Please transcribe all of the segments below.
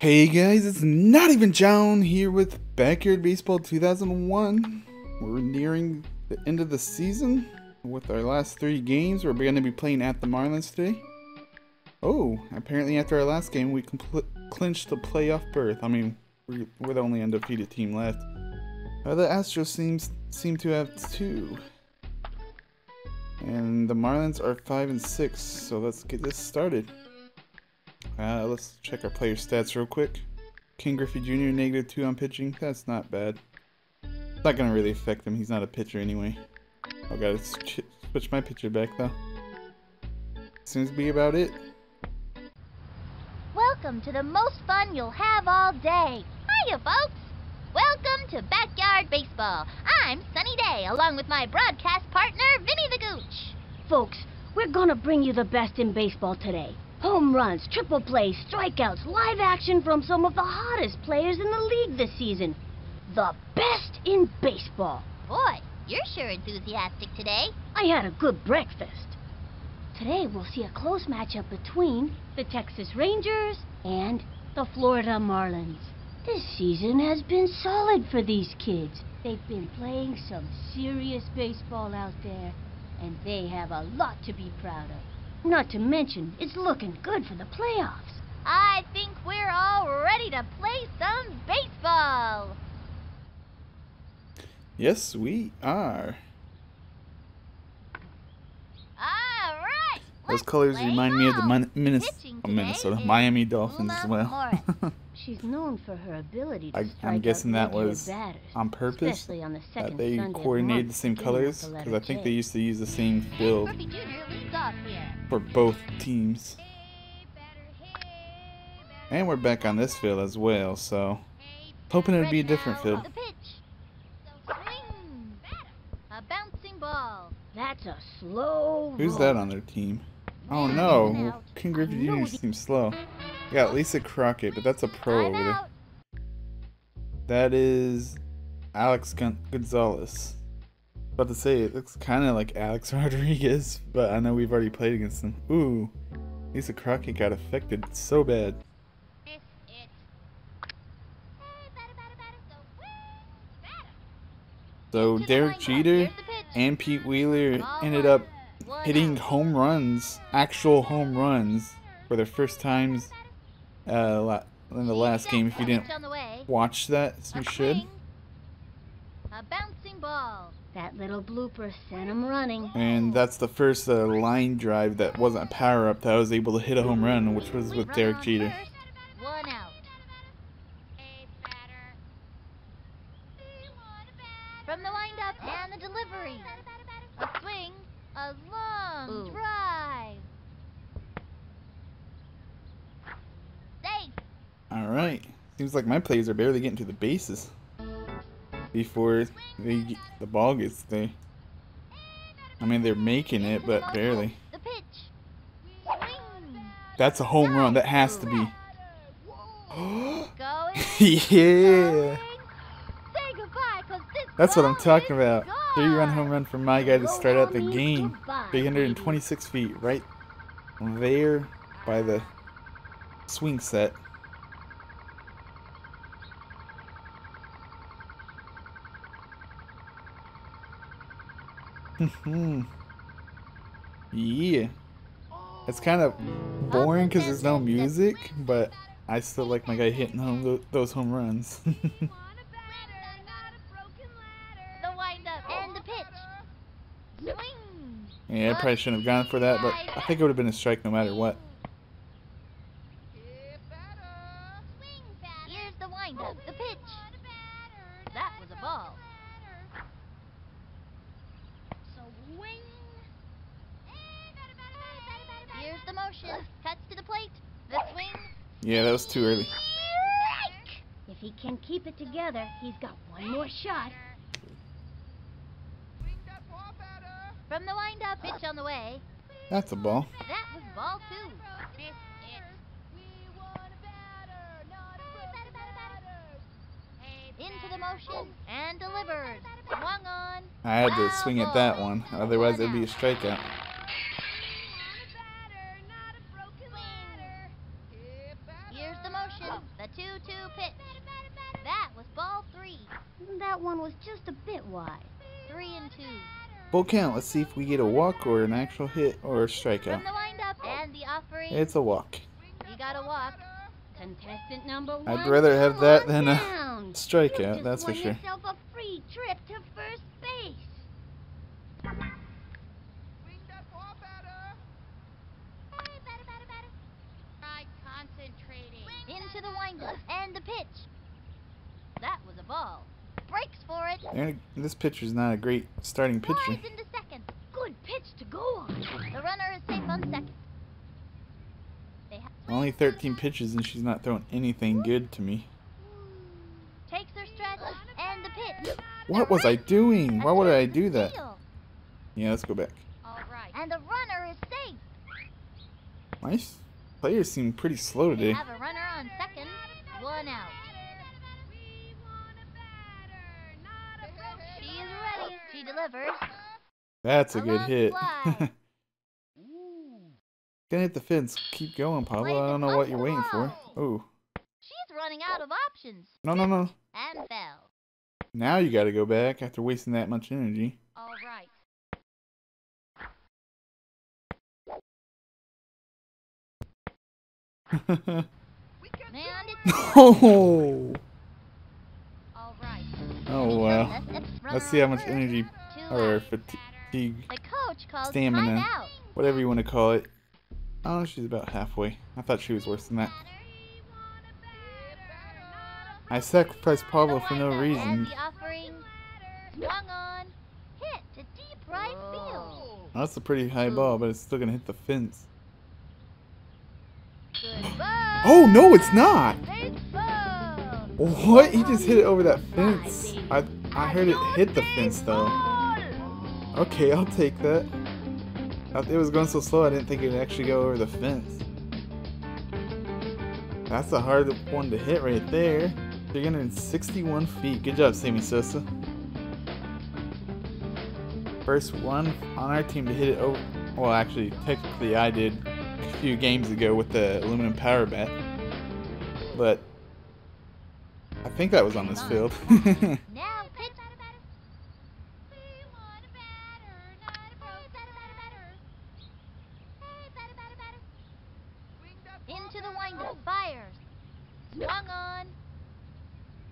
Hey guys, it's not even John here with Backyard Baseball 2001. We're nearing the end of the season with our last three games. We're going to be playing at the Marlins today. Oh, apparently after our last game, we clinched the playoff berth. I mean, we're, we're the only undefeated team left. Uh, the Astros seems seem to have two. And the Marlins are 5 and 6, so let's get this started. Uh, let's check our player stats real quick. Ken Griffey Jr. negative 2 on pitching. That's not bad. It's not going to really affect him. He's not a pitcher anyway. I gotta switch my pitcher back though. Seems to be about it. Welcome to the most fun you'll have all day. Hiya, folks! Welcome to Backyard Baseball. I'm Sunny Day, along with my broadcast partner, Vinny the Gooch. Folks, we're gonna bring you the best in baseball today. Home runs, triple plays, strikeouts, live action from some of the hottest players in the league this season. The best in baseball. Boy, you're sure enthusiastic today. I had a good breakfast. Today we'll see a close matchup between the Texas Rangers and the Florida Marlins. This season has been solid for these kids. They've been playing some serious baseball out there, and they have a lot to be proud of. Not to mention, it's looking good for the playoffs. I think we're all ready to play some baseball. Yes, we are. All right. Those colors remind me of the Min Minnesota, Minnesota Miami Dolphins as well. She's known for her ability to I, I'm guessing that was on purpose. On the that they coordinated the same colors because I think they used to use the same field for both teams. And we're back on this field as well, so hoping it would be a different field. That's a slow. Who's that on their team? Oh no, Ken Griffey Jr. seems slow. Yeah, Lisa Crockett, but that's a pro over there. That is Alex Gon Gonzalez. About to say, it looks kind of like Alex Rodriguez, but I know we've already played against him. Ooh, Lisa Crockett got affected so bad. So Derek Jeter and Pete Wheeler ended up hitting home runs, actual home runs, for their first times uh, in the last game. If you didn't watch that, you should. A bouncing ball. That little blooper sent him running. And that's the first uh, line drive that wasn't a power up that I was able to hit a home run, which was with Derek Jeter. One out. From the windup and the delivery. A swing, a long Ooh. drive. Safe. All right. Seems like my players are barely getting to the bases before they, the ball gets there. I mean, they're making it, but barely. That's a home run. That has to be. yeah. That's what I'm talking about. Three-run home run from my guy to start out the game. 326 feet, right there by the swing set. Mm-hmm. yeah. It's kind of boring because there's no music, but I still like my guy hitting home those home runs. Yeah, I probably shouldn't have gone for that, but I think it would have been a strike no matter what. Here's the windup, the pitch. That was a ball. Here's the motion. Cuts to the plate. The swing. Yeah, that was too early. If he can keep it together, he's got one more shot. From the wind-up pitch on the way. That's a ball. That was ball two. Into the motion and delivers. Swung on. I had to swing at that one, otherwise it'd be a strikeout. Here's the motion. The 2 2 pitch. That was ball three. That one was just a bit wide. Three and two. Full count. Let's see if we get a walk or an actual hit or a strikeout. the windup and the offering. It's a walk. You got a walk. Contestant number one. I'd rather have that than a down. Strikeout, that's for sure. yourself a free trip to first base. Try concentrating. Into the windup and the pitch. That was a ball. Breaks for it. And This pitcher's not a great starting pitcher. Slides into second. Good pitch to go on. The runner is safe on second. Only 13 pitches and she's not throwing anything good to me. takes her stretch and the pitch. What was I doing? Why would I do that? Yeah, let's go back. All right. And the runner is safe. My s- players seem pretty slow today. have a runner on second. One out. She delivers. That's a A good hit. fly. Gonna hit the fence. Keep going, Pablo. I don't know what you're waiting for. Oh, She's running out of options. no, no, no. And fell. Now you gotta go back after wasting that much energy. All right. And it's oh, all right. Oh wow. Let's see how much energy or fatigue, The coach calls stamina. whatever you want to call it. Oh, she's about halfway. I thought she was worse than that. I sacrificed Pablo for no reason. the offering swung on, hit to deep right field. That's a pretty high ball, but it's still gonna hit the fence. Oh no, it's not. What? He just hit it over that fence. I I heard it hit the fence though. Okay, I'll take that. It was going so slow, I didn't think it would actually go over the fence. That's a hard one to hit right there. 361 feet. Good job, Sammy Sosa. First one on our team to hit it over. Well, actually, technically, I did a few games ago with the aluminum power bat. But I think that was on this field. Now pitch. Into the windup, fires. Swung on.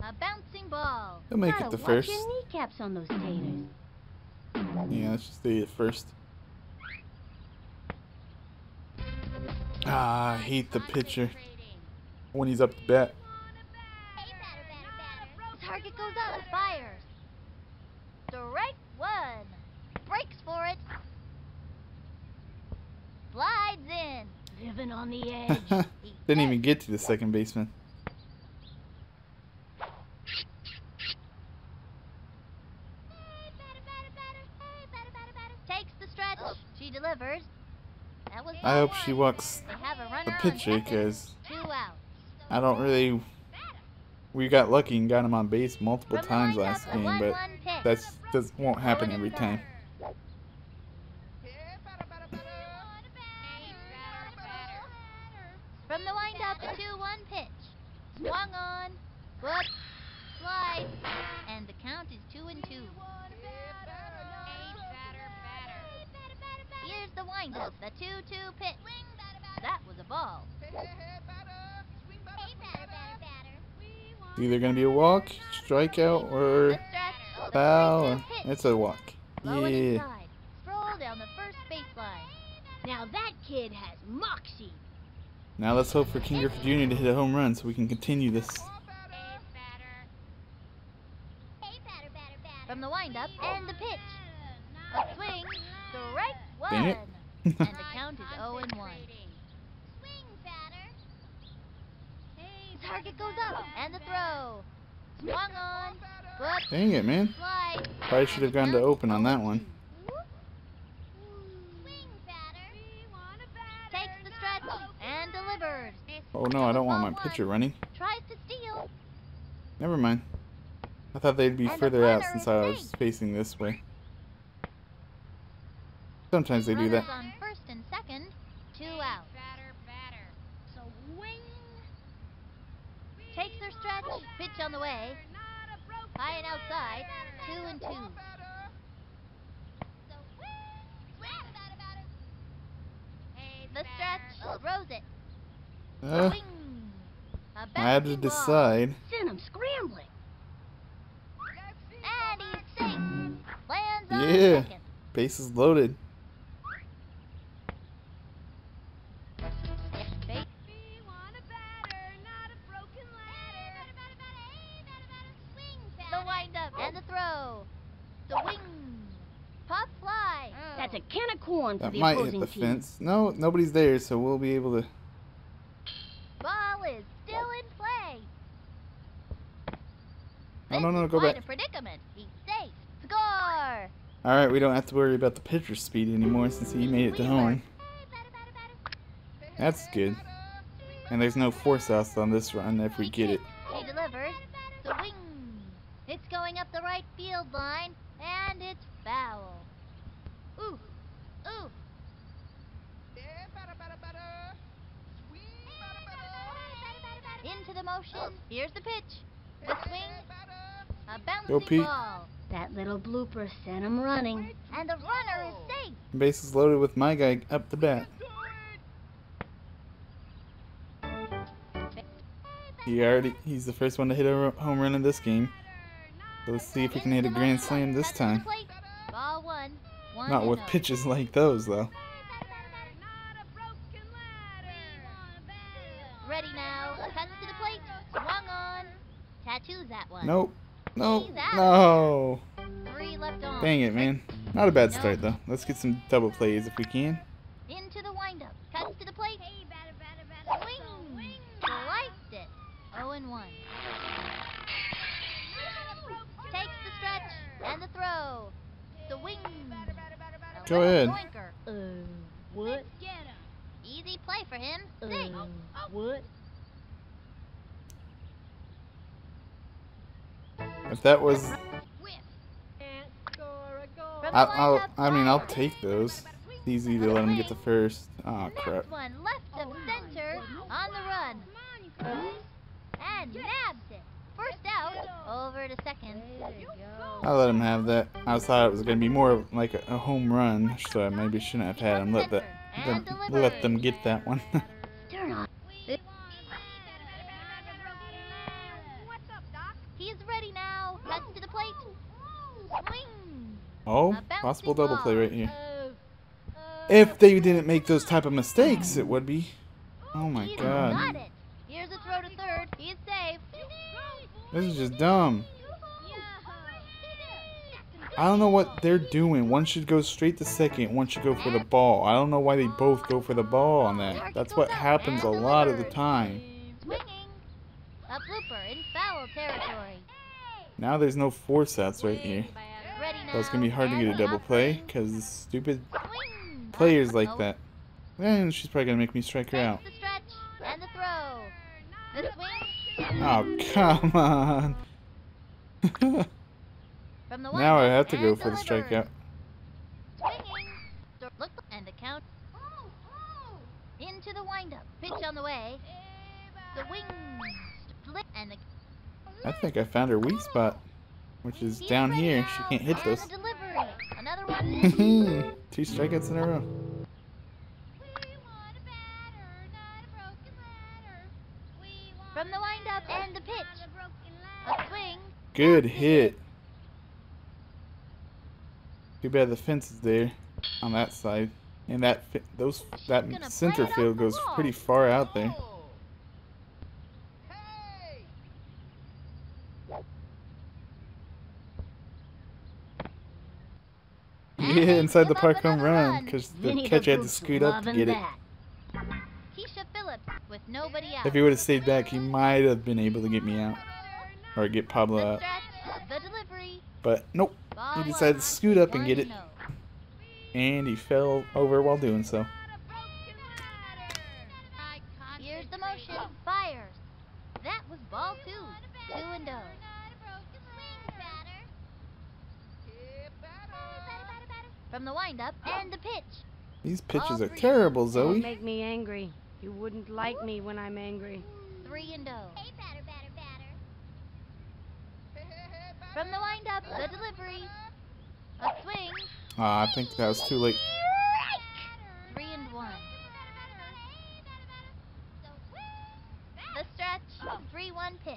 A bouncing ball. He'll make Gotta it the first. your kneecaps on those taters. Yeah, let's just do it first. Ah, I hate the pitcher when he's up to bat. Target goes up, fires. Strike one. Breaks for it. Slides in. Living on the edge. Didn't even get to the second baseman. Takes the stretch. She delivers. That was I hope she walks They have a runner the pitcher because I don't really. We got lucky and got him on base multiple From times last a game, but 1-1 that's does won't happen every time. From the windup, a 2 1 pitch. Swung on. Foot. Slide. And the count is 2 and 2. Here's the windup, the 2 2 pitch. That was a ball. Either gonna be a walk, strikeout, or foul. Or it's a walk. Yeah. Stroll down the first baseline. now that kid has moxie. Now let's hope for Ken Griffey Jr. to hit a home run so we can continue this. From the windup and the pitch. A swing. Strike one. Dang it. and the count is 0 and 1. Target goes up and the throw. Swung on. Foot. Dang it, man. Slide. Probably should have gone to open on that one. Takes the stretch and delivers. Oh no, I don't want my pitcher running. Tries to steal. Never mind. I thought they'd be further out since I was facing this way. Sometimes they do that. on first and second, two out. Takes their stretch, pitch on the way. High and outside, two and two. The stretch, throws it. Uh, Swing. A I had to bouncing ball. decide. Send him scrambling. And he's safe. Lands on Yeah. second. Bases loaded. Can of corn for That the might hit the team. fence. No, nobody's there, so we'll be able to. Ball is still in play. Oh, no, no, This go quite back. a predicament. He's safe. Score. All right, we don't have to worry about the pitcher's speed anymore since he made it to home. That's good. And there's no force outs on this run if we get it. He delivers. The wing. It's going up the right field line, and it's foul. Ooh. Ooh. Into the motion. Here's the pitch. The swing. A bouncing Go, Pete. ball. That little blooper sent him running. And the runner is safe. Bases loaded with my guy up the bat. He already he's the first one to hit a home run in this game. So let's see if he can hit a grand slam this Cuts to the time. plate. Ball one. One Not with pitches like those though. Ready now. Cuts to the plate. Swung on. Tattoos that one. Nope. Nope. No. Three left on. Dang it, man. Not a bad start though. Let's get some double plays if we can. Into the windup. Cuts to the plate. Swing. Sliced it. 0 and 1. Takes the stretch and the throw. The wing. A Go ahead. doinker. Uh, what? Easy play for him. Uh, Safe. what? If that was, I, I'll, I mean, I'll take those. It's easy to let him get the first. Oh crap. One left of center on the run. And nabs it. First out. Over to second. I'll let him have that. I thought it was gonna be more like a, a home run, so I maybe shouldn't have had him. Let that, them, let them get that one. Turn on. He's ready now. Cuts to the plate. Swing. oh, possible double play right here. Uh, If they didn't make those type of mistakes, it would be. Oh my god. Got it. Here's a throw to third. He's safe. This is just dumb. I don't know what they're doing. One should go straight to second, one should go for the ball. I don't know why they both go for the ball on that. That's what happens a lot of the time. Now there's no force outs right here. So it's gonna be hard to get a double play because stupid players like that. And she's probably gonna make me strike her out. Takes the stretch and the throw. The swing. Oh come on. From the now I have to go for the strikeout. Look and the count. Into the windup. Pitch on the way. The wing. Split and the. I think I found her weak spot, which is down here. She can't hit those. Another one. Two strikeouts in a row. From the windup and the pitch. A swing. Good hit. Too bad the fence is there on that side, and that those that center play it off field goes wall. pretty far out there. And Yeah, inside the park home run run. because the catcher had to scoot up to loving get it with nobody else. If he would have stayed back, he might have been able to get me out. Or get Pablo out. But nope. He decided to scoot up and get it. And he fell over while doing so. Here's the motion. Fires. That was ball two. Two and oh. From the windup and the pitch. These pitches are terrible, Zoe. Don't make me angry. You wouldn't like me when I'm angry. Three and oh. Hey, batter, batter, batter. From the windup, the delivery. A swing. Ah, I think that was too late. Three and one. The stretch. Three one pitch.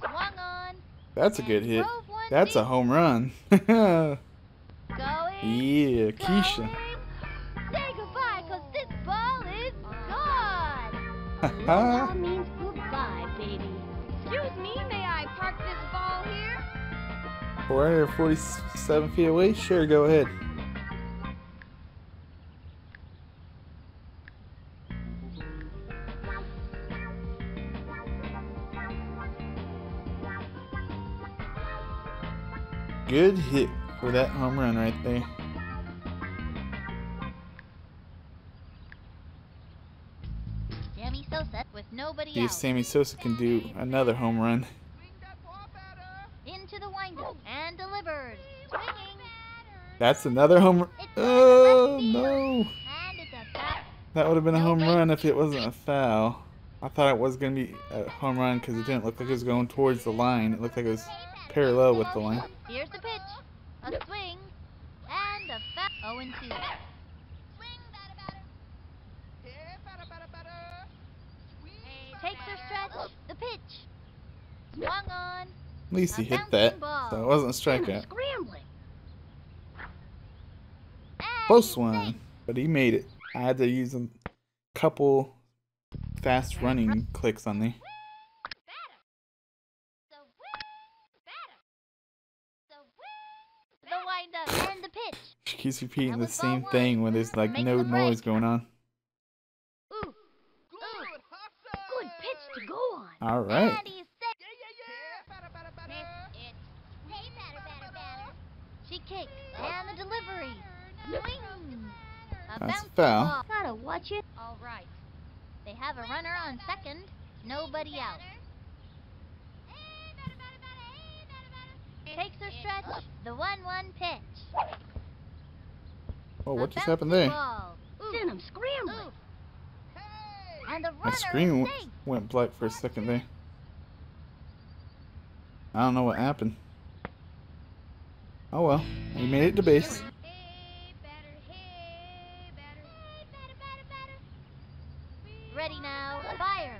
Swung on. That's a good hit. That's a home run. yeah, Going. Keisha. means goodbye, baby. Excuse me, may I park this ball here? 447 feet away? Sure, go ahead. Good hit for that home run right there. See if. Sammy Sosa can do another home run. Into the windup and delivered. That's another home run. Oh, no. And it's a foul. That would have been a home run if it wasn't a foul. I thought it was going to be a home run because it didn't look like it was going towards the line. It looked like it was parallel with the line. Here's the pitch. A swing. And a foul. 0 and 2. Swing, batter, batter. Takes her stretch. The pitch. On. At least he hit that, so it wasn't a strikeout. Close one, but he made it. I had to use a couple fast running clicks on there. Batter. So woo. Batter. So woo. The windup and the pitch. She keeps repeating the same thing when there's like no noise going on. Ooh. Ooh. Good pitch to go on. All right. And he's safe. Miss it. Hey, batter, batter, batter. She kicks. And the delivery. Swing. A That's bouncy foul. ball. Gotta watch it. All right. They have a runner on second. Nobody out. Takes her stretch. The 1 1 pitch. Oh, what just happened there? Ball. Ooh. Then I'm scrambling. And the My screen w- went black for a second there. I don't know what happened. Oh well, we made it to base. Ready now. Fire.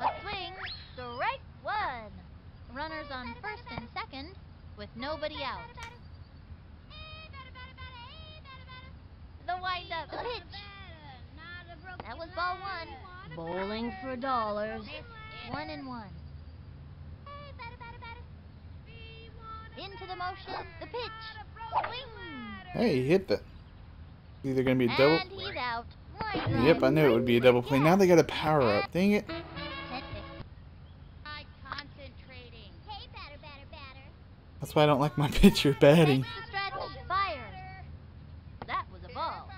A swing. Strike one. Runners on first and second with nobody out. The windup. The pitch. That was ball one. Bowling for dollars. One and one. Into the motion. The pitch. Swing. Hey, he hit that. Either gonna be a double. He's out. Yep, I knew it would be a double play. Now they got a power up. Dang it. That's why I don't like my pitcher batting. Takes the stretch. Fires. That was a ball.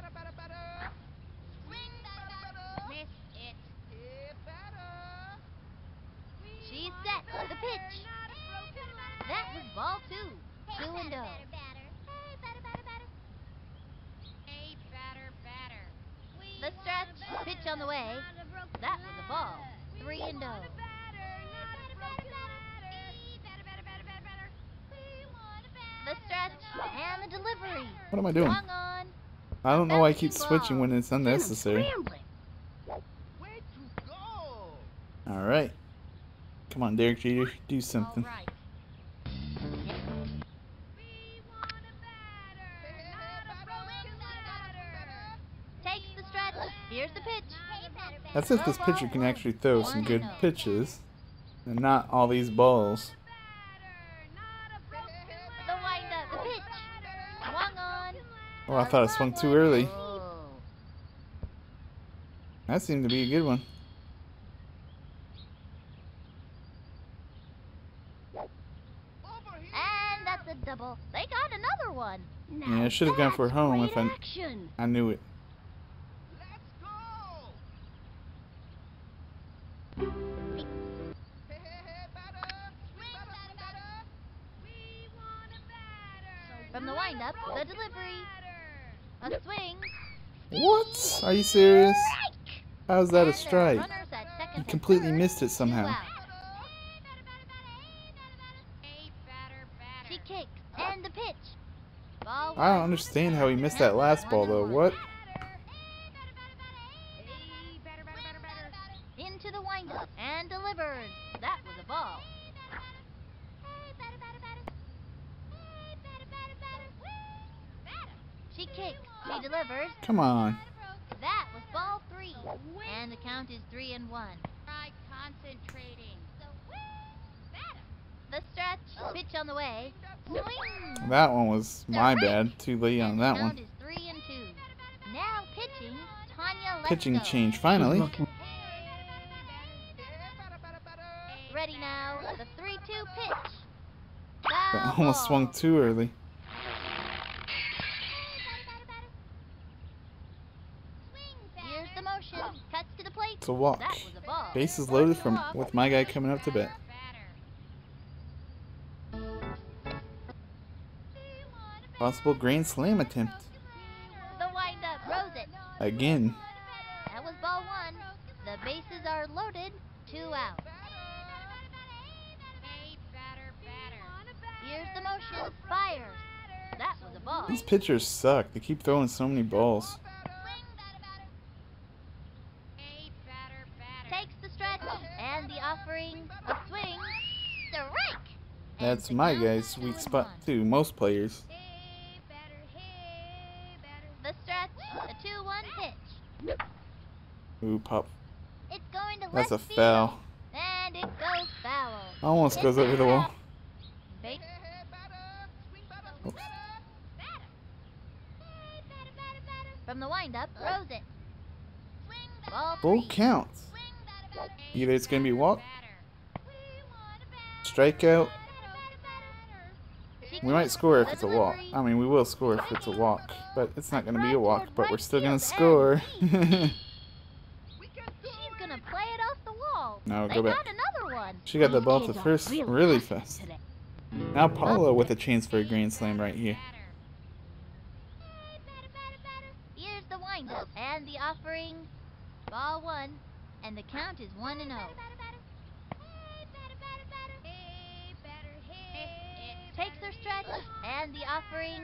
Miss it. She's set. The pitch. That was ball two. Two and oh. The stretch. Pitch on the way. That was a ball. Three and oh. The stretch and the delivery. What am I doing? Swung on. I don't know why I keep switching when it's unnecessary. All right. Come on, Derek Jeter, do something. right. Takes the stretch. Here's the pitch. That's if this pitcher can actually throw some good pitches, and not all these balls. I thought I swung too early. That seemed to be a good one. And that's a double. They got another one. Now Yeah, I should have gone for home if I- action. I knew it. Serious? How's that a And there are strike? runners at second You completely missed it somehow. out. She kicks and the pitch. Ball I don't understand how he missed that last ball though. What? Into the windup and delivers. That was a ball. She kicks. She delivers. Come on. That was ball three. And the count is three and one. Try concentrating. The stretch. Pitch on the way. Swing. That one was my bad. Too late on that one. count is three and two. Now pitching. Pitching change finally. Ready now. The three-two pitch. That almost swung too early. Here's the motion. Cuts to the plate. It's a walk. That was a ball. Bases loaded from with my guy coming up to bat. Possible grand slam attempt. The windup rose it. Again. That was ball one. The bases are loaded. Two out. Here's the motion. Fires. That was a ball. These pitchers suck. They keep throwing so many balls. Takes the stretch and the offering. A swing. Strike. And That's my guy's sweet spot too. Most players. Pop. It's going to That's a left foul. And it goes foul. Almost goes over the wall. Base Oops. from the windup, throws it. Ball Full three. Either it's gonna be walk, strikeout. She We might score if it's a walk. I mean, we will score if it's a walk, but it's not gonna be a walk. But we're still gonna score. and She's gonna play it off the wall. No, they go back. got another one. she got the ball to first really really fast fast. Now Paulo with a chance for a grand slam right here. Here's the windup and the offering. Ball one, and the count is one and oh. Takes her stretch and the offering.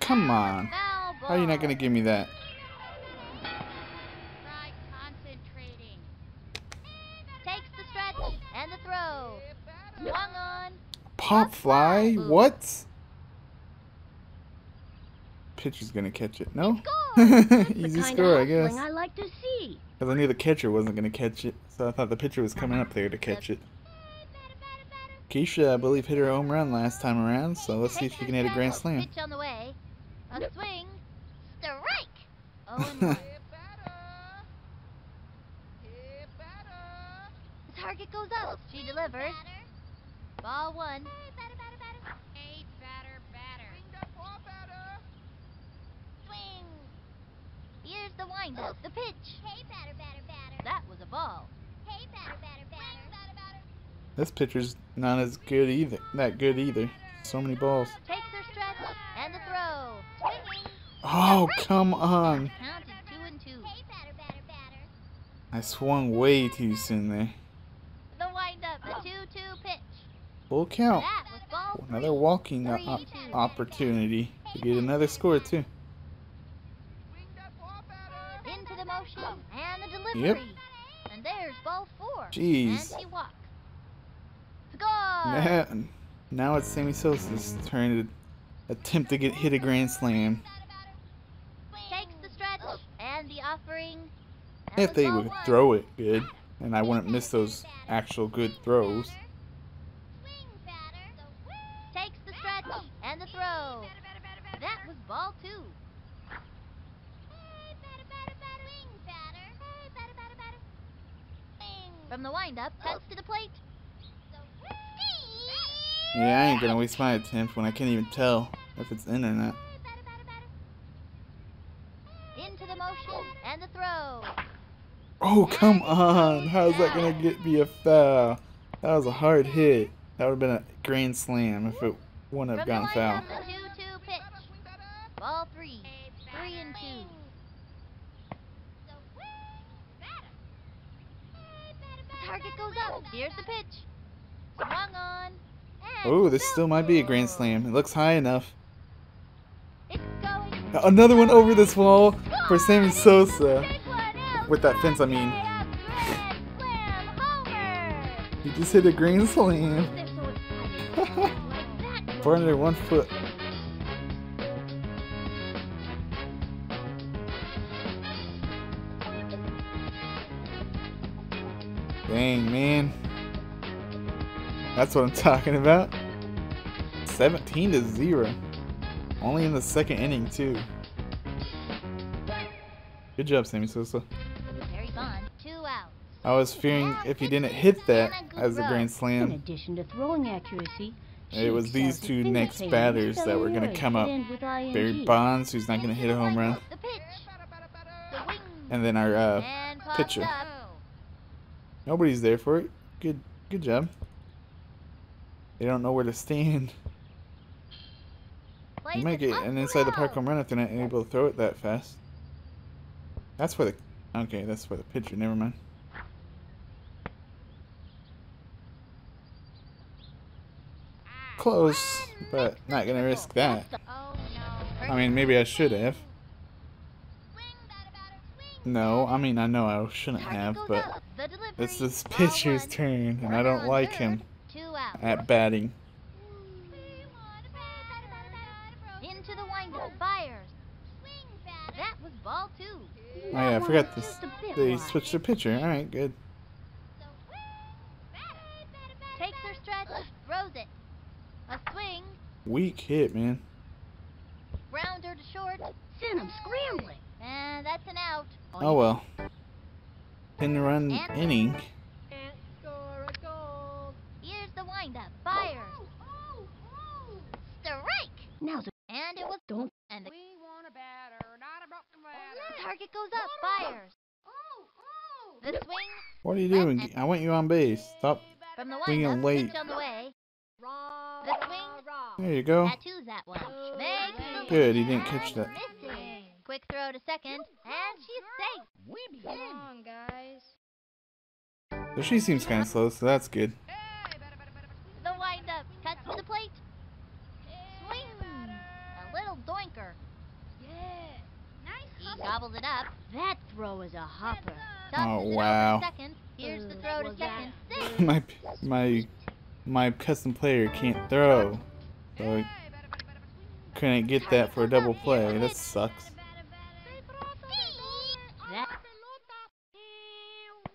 Come on. How are you not gonna give me that? Pop fly? What? Pitcher's gonna catch it. No? Easy score, I guess. hustling I like to see. Because I knew the catcher wasn't gonna catch it, so I thought the pitcher was coming up there to catch it. Keisha, I believe, hit her home run last time around, so let's see if Takes she can hit a grand oh, slam. Pitch on the way. A swing. Strike. Oh and. The target goes up. She delivers. Ball one. Hey, batter, batter. batter. Hey, batter, batter. Swing. that ball, batter. Swing. Here's the windup. The pitch. Hey, batter, batter, batter. That was a ball. Hey, batter, batter, batter. batter, batter. This pitcher's not as good either. That good either. So many balls. Takes her stretch and the throw. Swinging. Oh, come on. Count two and two. Hey, batter, batter, batter. I swung way too soon there. The windup. A two-two pitch. Full count. That was ball Another walking o- Three, two. opportunity to get another score, too. Into the motion and the delivery. And there's ball four. Jeez. And she walks. Score! Now, now it's Sammy Sosa's turn to attempt to get hit a grand slam. Takes the stretch and the offering. And If they would throw it good, and I wouldn't miss those actual good throws. That was ball two. From the windup, cuts to the plate. Yeah, I ain't gonna waste my attempt when I can't even tell if it's in or not. Into the motion and the throw. Oh, come on! How's that gonna get me a foul? That was a hard hit. That would have been a grand slam if it wouldn't have From the gone foul. windup, the two-two pitch. Ball three. Three and two. Target goes up. Here's the pitch. Swung on. Oh, this still might be a grand slam. It looks high enough. Another one over this wall for Sammy Sosa. Big one out. With that fence, I mean. He just hit a grand slam. They're so excited. like that. 401 foot. That's what I'm talking about. 17 to 0. Only in the second inning, too. Good job, Sammy Sosa. Barry Bond, two outs. I was fearing if he didn't hit that as a grand In slam, addition to throwing accuracy, It was these two next batters that were gonna come up. that end with Barry. Bonds, who's not going to hit a home run, The pitch. Swing. and then our uh, pitcher. Nobody's there for it. Good, good job. They don't know where to stand. You might it get up an inside the park home run if they're not able to throw it that fast. That's where the okay. That's where the pitcher. Never mind. Close, but not gonna risk that. Oh. I mean, maybe I should have. Swing, batter, batter, swing. No, I mean I know I shouldn't have, but up. The delivery. it's this pitcher's turn, and I don't like him. At batting. Into the windup. Oh. Fires. That was ball two. Oh yeah, I forgot this. Just a bit They switched the pitcher. All right, good. Takes her stretch. Throws it. A swing. Weak hit, man. Grounder to short. Send him scrambling. And that's an out. Oh well. Pin run And- inning. Here's the windup. Fires. Strike. Now the And it was don't and the We want a batter, not a broken oh, batter. target goes up. Fires. Oh, oh. The swing What are you doing? I want you on base. Stop. from the Swinging windup. late. On the way. The swing. There you go. Tattoos that one. Makes Good, he didn't catch that. Missing. Quick throw to second, and she's safe. We Come on, guys. So she seems kind of slow, so that's good. The windup cuts to the plate. Swing. A little doinker. Yeah. Nice He gobbles it up. that throw is a hopper. Tosses Oh, it over wow. to second. Here's the Uh, throw to was Oh, that- second. Safe. my my my custom player can't throw, so I couldn't get that for a double play. That sucks. That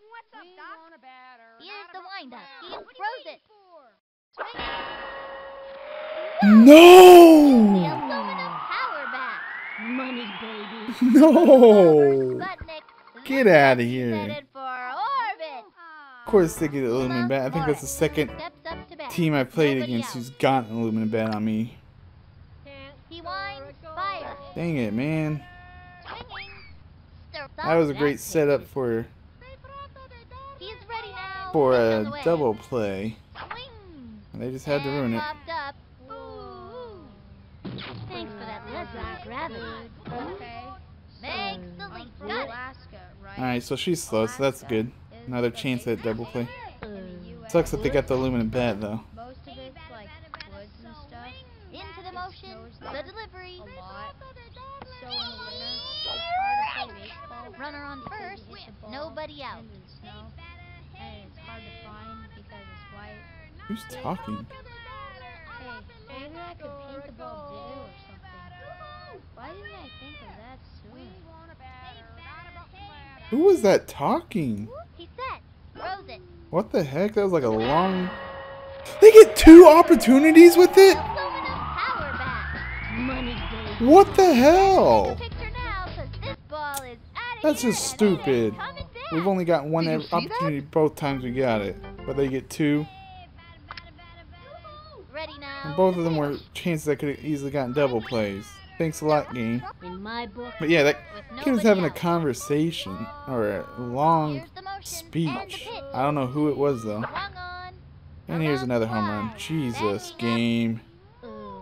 What's up, Doc? Want a batter, Here's not a the broken windup. batter. He What do you throws waiting it. for? The No! power bat. money, baby. No! Sputnik. Get out of here. for orbit. Of course they get an aluminum bat. I think that's the second Steps up to bat. team I played Nobody against out. who's got an aluminum bat on me. He winds, fires, Dang it, man. That was a great setup for He's ready now. for a double play. Swing. They just had to ruin it. Alright, so she's slow, so that's good. Another chance at double play. Sucks that they got the aluminum bat though. Runner on first nobody out. Who's talking? Hey, maybe I could paint the ball blue or something. Why didn't I think of that? Who was that talking? He set. Throws it. What the heck? That was like a long. They get two opportunities with it? Aluminum power bat. money, baby. What the hell? Picture now, 'cause this ball is outta That's just and it ain't stupid. We've only got one Did you ev- see that? opportunity both times we got it. But they get two. And both of them were chances I could have easily gotten double plays. Thanks a lot, game. Book, But yeah, that kid was having a conversation or a long Here's the motion and the speech. I don't know who it was though. And here's another home run. Jesus, game.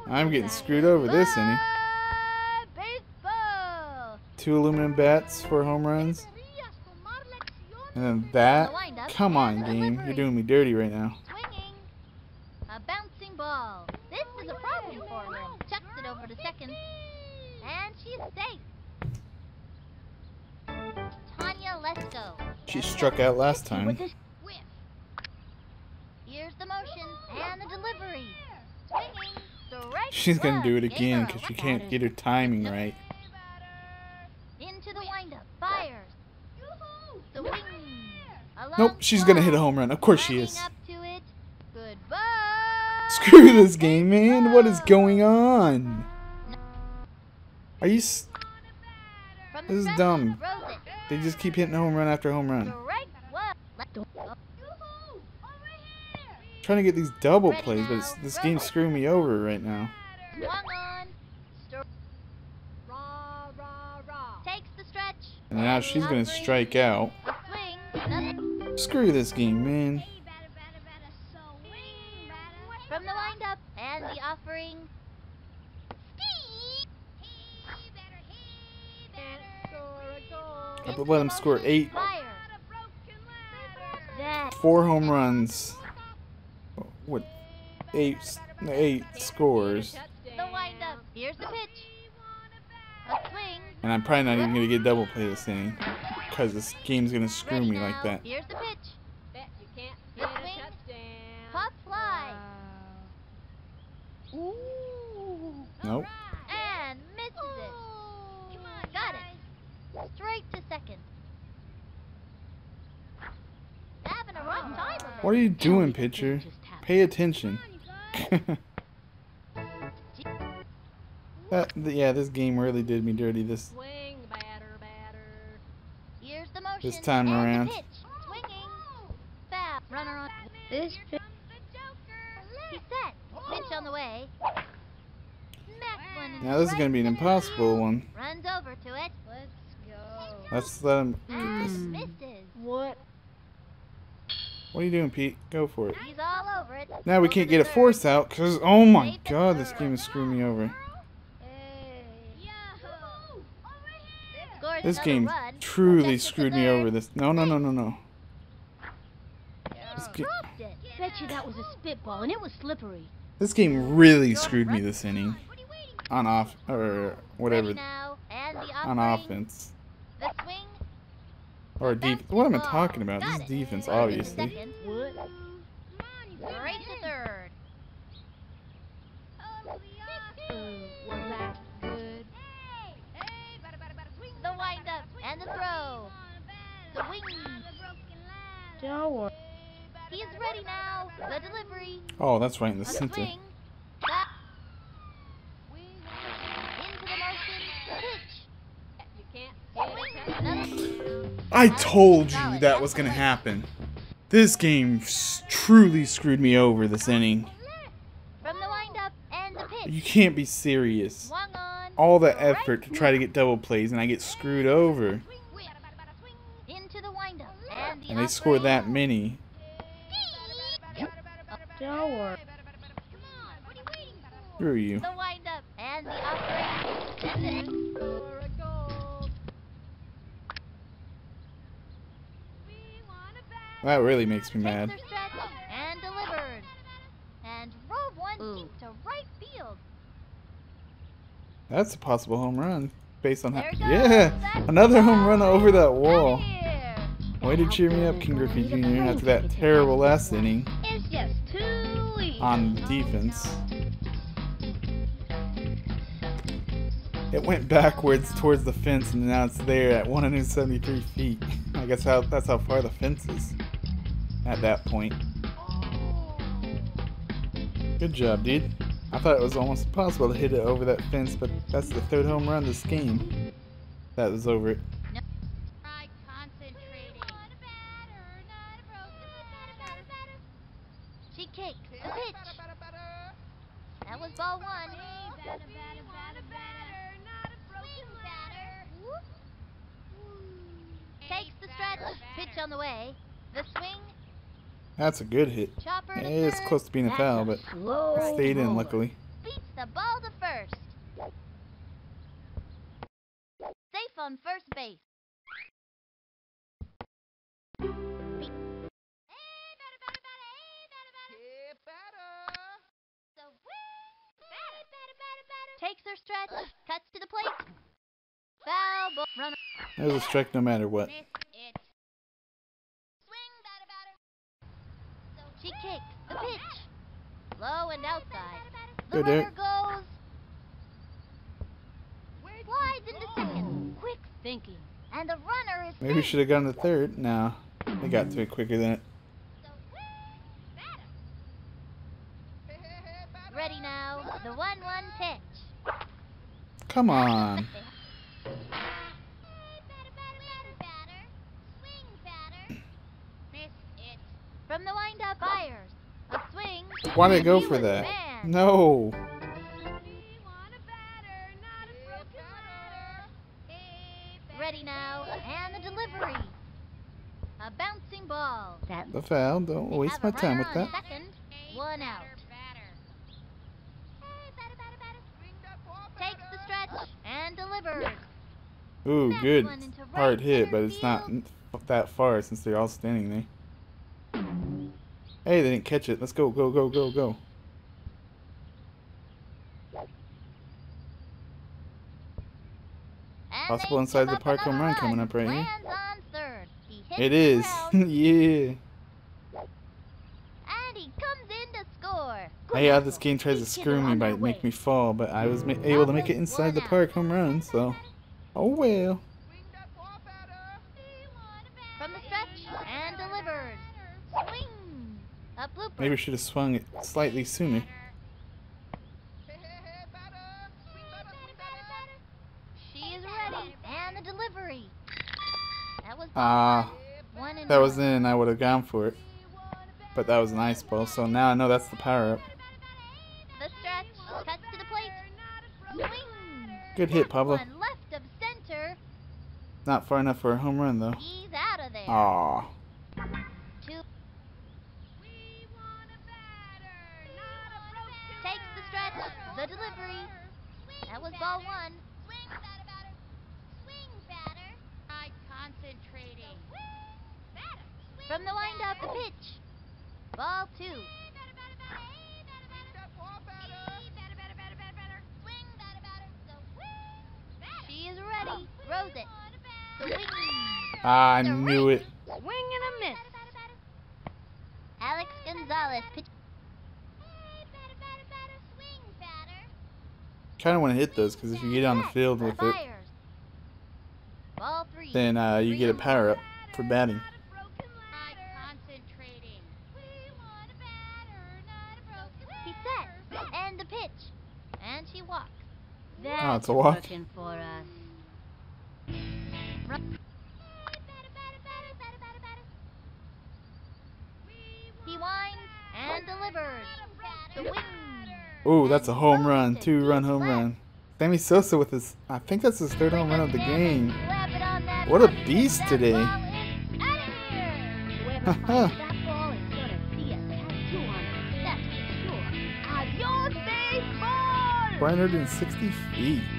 I'm getting screwed over this inning. Two aluminum bats for home runs. And then that. Come on, game. You're doing me dirty right now. Swinging. A bouncing ball. This is a problem for him. Chucks it over to second. And she's safe. Tanya Lesko. She struck out last time. With this Whiff. Here's the motion and the delivery. She's gonna do it again because she can't get her timing right. Into the windup. Fires. The wing. Nope, she's gonna hit a home run. Of course she is. Up to it. Goodbye. Screw this game, man. What is going on? Are you? This is dumb. they just keep hitting home run after home run. Trying to get these double plays, but this game's screwing me over right now. And now she's gonna strike out. Screw this game, man. From the windup. And the offering. I would let him score eight, Fire. That. four home runs. With eight, eight scores. The windup. Here's the pitch. A swing. And I'm probably not even gonna get double play this inning. Because this game's gonna screw me like now. that. Here's the pitch. Bet you can't The get a swing. touchdown. Pop fly. Ooh. Nope. And misses it. Come on, Got it. Straight to second. Having a rough time of it. What are you doing, pitcher? Pay attention. that, th- yeah, this game really did me dirty. This Swing, batter, batter. Here's the motion. This time and the around. pitch. Swinging. Foul. Runner on. This pitch. He's set. Pitch on the way. Smack one in now this is gonna be an impossible one. Runs over to it. Let's go. Let's let him. And Mm. misses. What? What are you doing, Pete? Go for it. He's all over it. Now we can't get a third. force out because oh my god, this game is screwing me over. Hey. This game truly Sets it to screwed me over. This no no no no no. This, ga- dropped it. Bet you that was a spitball and it was slippery. This game really screwed me this inning on off or whatever Ready now, and the on offense or the defense. What am I talking about? This is defense, obviously. second. What? Straight to third. Was that good? The windup and the throw. The wing. Don't worry. He's ready now. The delivery. Oh, that's right in the center. swing. That. Into the motion. Pitch. You can't get a touchdown. Another. I told you that was gonna happen. This game s- truly screwed me over this inning. From the windup and the pitch. You can't be serious. All the effort to try to get double plays and I get screwed over. Into the windup and they score that many. Don't worry. Screw you. The windup and the offering. For a. That really makes me mad. and delivered. And drove one Ooh. deep to right field. That's a possible home run based on how. There it. Yeah, That's another home run over that wall. here. Way to cheer me up, Ken Griffey Jr. After that terrible last inning on defense. It went backwards towards the fence and now it's there at 173 feet. I guess how that's how far the fence is at that point. Good job, dude. I thought it was almost impossible to hit it over that fence, but that's the third home run this game. That was over it. Try concentrating. She kicks the pitch. That was ball one. Takes the stretch. Pitch on the way. The swing. That's a good hit. It's close to being a foul, but it stayed in luckily. Beats the ball to first. Safe on first base. Takes her stretch, cuts to the plate. Foul ball. There's a strike no matter what. Miss it. Swing, batter, batter. She kicks the pitch. Low and outside. The runner goes. Slides into second. Quick thinking. And the runner is Maybe we should have gone to third. No, they got to it quicker than it. ready now. The 1 1 pitch. Come on. From the windup, fires. A swing. Why did I go for that? banned. No. Ready now, and the delivery. A bouncing ball. That The foul. Don't waste have my time with that. Second, one out. Takes the stretch and delivers. Ooh, good. one into right Hard hit, but it's not that far since they're all standing there. Hey, they didn't catch it. Let's go, go, go, go, go. Possible inside the park home run coming up right here. Lands on third. He hits It is. yeah. and he comes in to score. Hey, yeah, this game tries to screw me by make me fall, but I was able to make it inside the park home run, so. Oh well. From the stretch and delivers. Swing. A blooper. Maybe I should have swung it slightly sooner. She is ready. And the delivery. That was Ah, and that was in, I would have gone for it. But that was an ice ball, so now I know that's the power up. The stretch cuts to the plate. Swing. Good hit, Pablo. Left of center. Not far enough for a home run, though. He's out of there. Aw. Two. Takes the stretch. The delivery. That was ball one. concentrating. From the windup, the pitch. Ball two. She is ready. Throws it. Swing. Ah, I knew it. swing and a miss. Alex Gonzalez pitch. Kind of want to hit those, because if you get on the field with it, Fires. Ball three. then uh, you get a power up for batting. He set. And the pitch. And she walks. That's Oh, it's a walk. Ooh, that's a home run. Two run home run. Sammy Sosa with his, I think that's his third home run of the game. What a beast today. Whoever finds that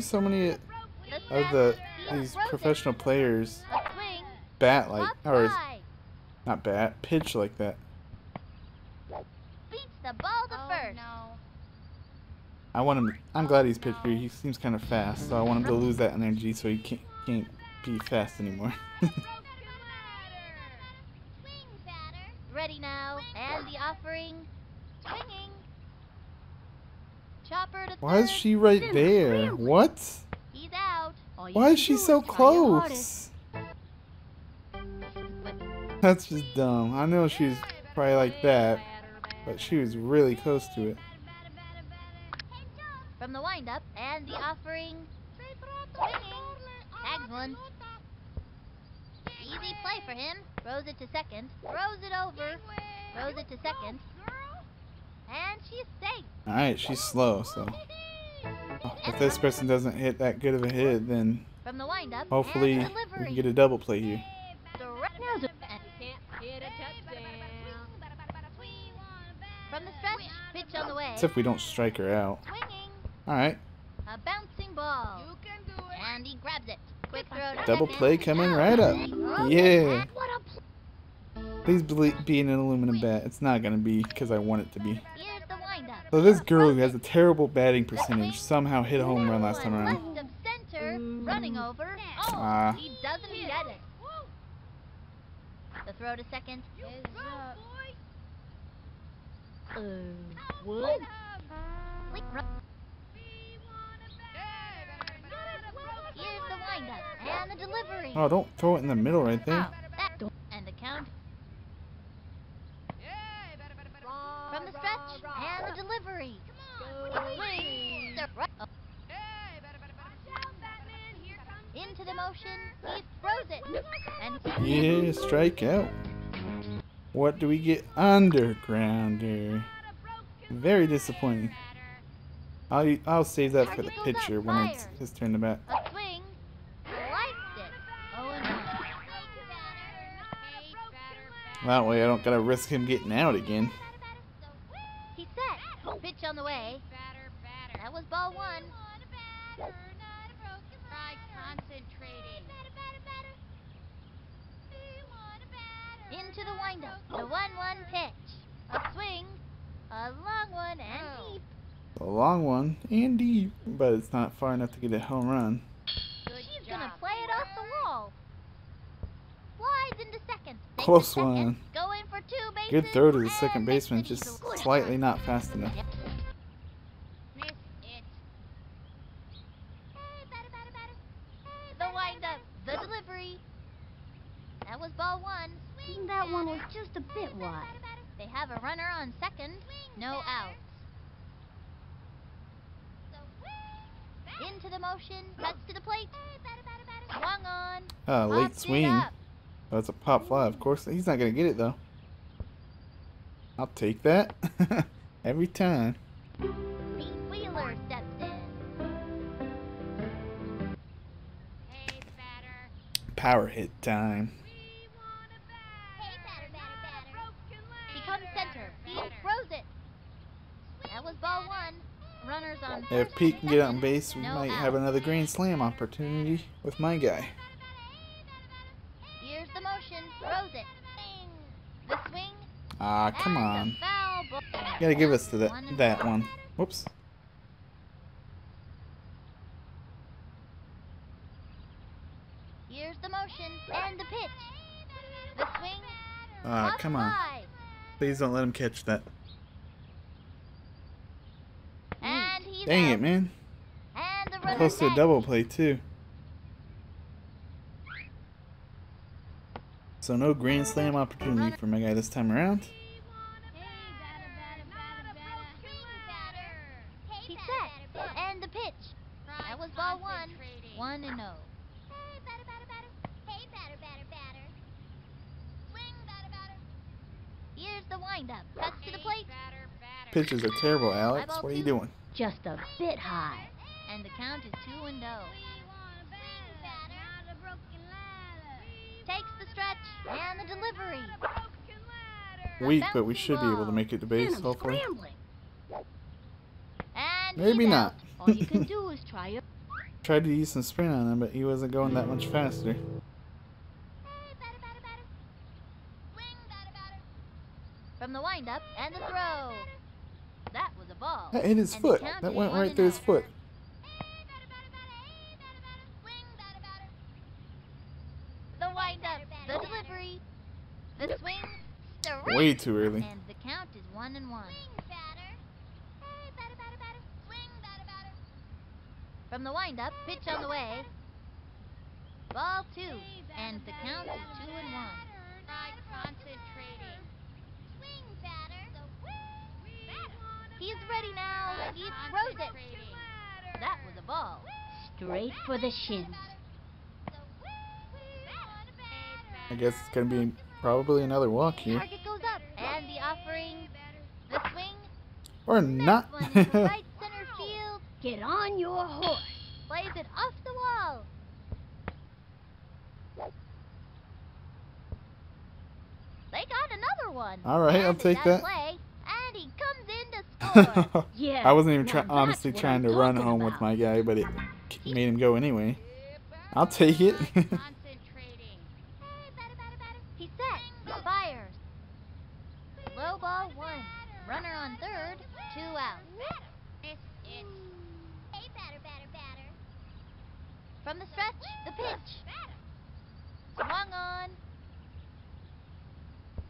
do so many of the these professional players bat like, or not bat, pitch like that? I want him. I'm glad he's pitcher. He seems kind of fast, so I want him to lose that energy so he can't can't be fast anymore. Ready now, and the offering. Swinging. Chopper to Why is she right hmm, there? What? He's out. All you Why is she so try your hardest. close? That's just dumb. I know she's probably like that, but she was really close to it. From the windup and the offering. One. Easy play for him. Throws it to second. Throws it over. Throws it to second. And she's safe. Alright, she's slow, so if this person doesn't hit that good of a hit, then From the windup. hopefully we can get a double play here. Direct- From the stretch, pitch on the way. Except if we don't strike her out. Alright, A bouncing ball. And he grabs it. Quick throw double play coming right up. Yeah. Please be an aluminum bat. It's not gonna be because I want it to be. Here's the windup. So this girl who has a terrible batting percentage somehow hit a home run last time around. Left of center, running over. Oh, Ah. he doesn't get it. The throw to second. Uh, what? Link run. Here's the windup and the delivery. Oh, don't throw it in the middle right there. And the count. The and the delivery. The right- oh. Into the motion. He throws it. And Yeah, strike out. What do we get? Undergrounder. Very disappointing. I'll, I'll save that for the pitcher when it's his turn to bat. a swing. Sliced it. And one. That way I don't gotta risk him getting out again. He's. Pitch on the way. That was ball one. Try concentrating. Into the windup. The 1 1 pitch. A swing. A long one and Oh. deep. A long one and deep, but it's not far enough to get a home run. Good She's job. gonna play it off the wall. Flies into second. Close the second, one. Going for two bases. Good throw to the second baseman, just slightly not fast enough. Miss it. The windup. The delivery. That was ball one. That one was just a bit wide. They have a runner on second. No outs. Into the motion. Cuts to the plate. Swung on. Ah, late swing. up. That's a pop fly, of course. He's not gonna get it though. I'll take that every time. Power hit time. If Pete can get on base, we No might have another grand slam opportunity with my guy. Here's the motion. Throws it. Ah, come on. A foul ball. You gotta give us to that One that one. Whoops. Here's the motion and the pitch. The swing. Ah, Up come on. Please don't let him catch that. And he's Dang out. it, man. And the Close to a double play too. So no grand slam opportunity for my guy this time around. He's set. And the pitch. That was ball one. One and oh. Here's the windup. Cuts to the plate. Pitches are terrible, Alex. What are you doing? Just a bit high. And the count is two and oh. Takes the stretch and the delivery. Weak, but we should be able to make it to base, hopefully. Maybe not. All you can do is try it. Tried to use some sprint on him, but he wasn't going that much faster. From the windup and the throw. That was a ball. That hit his foot. That went right through his foot. The windup, the delivery, the swing, the Way too early. And the count is one and one. From the windup, pitch on the way. Ball two, and the count is two and one. Try concentrating. He's ready now. He throws it. That was a ball. Straight for the shins. I guess it's gonna be probably another walk here. Target goes up. And the offering. The swing. Or not. right center field. Get on your horse. Plays it off the wall. They got another one. Alright, I'll take that. Play, and he comes in to score. Yeah. I wasn't even try- honestly trying I'm to run home with my guy, but it made him go anyway. I'll take it. Concentrating. Hey, batter, batter, batter. He set. Fires. Low ball one. Runner on third. Two out. It's it. Hey, batter, batter, batter. From the stretch, the pitch. Swung on.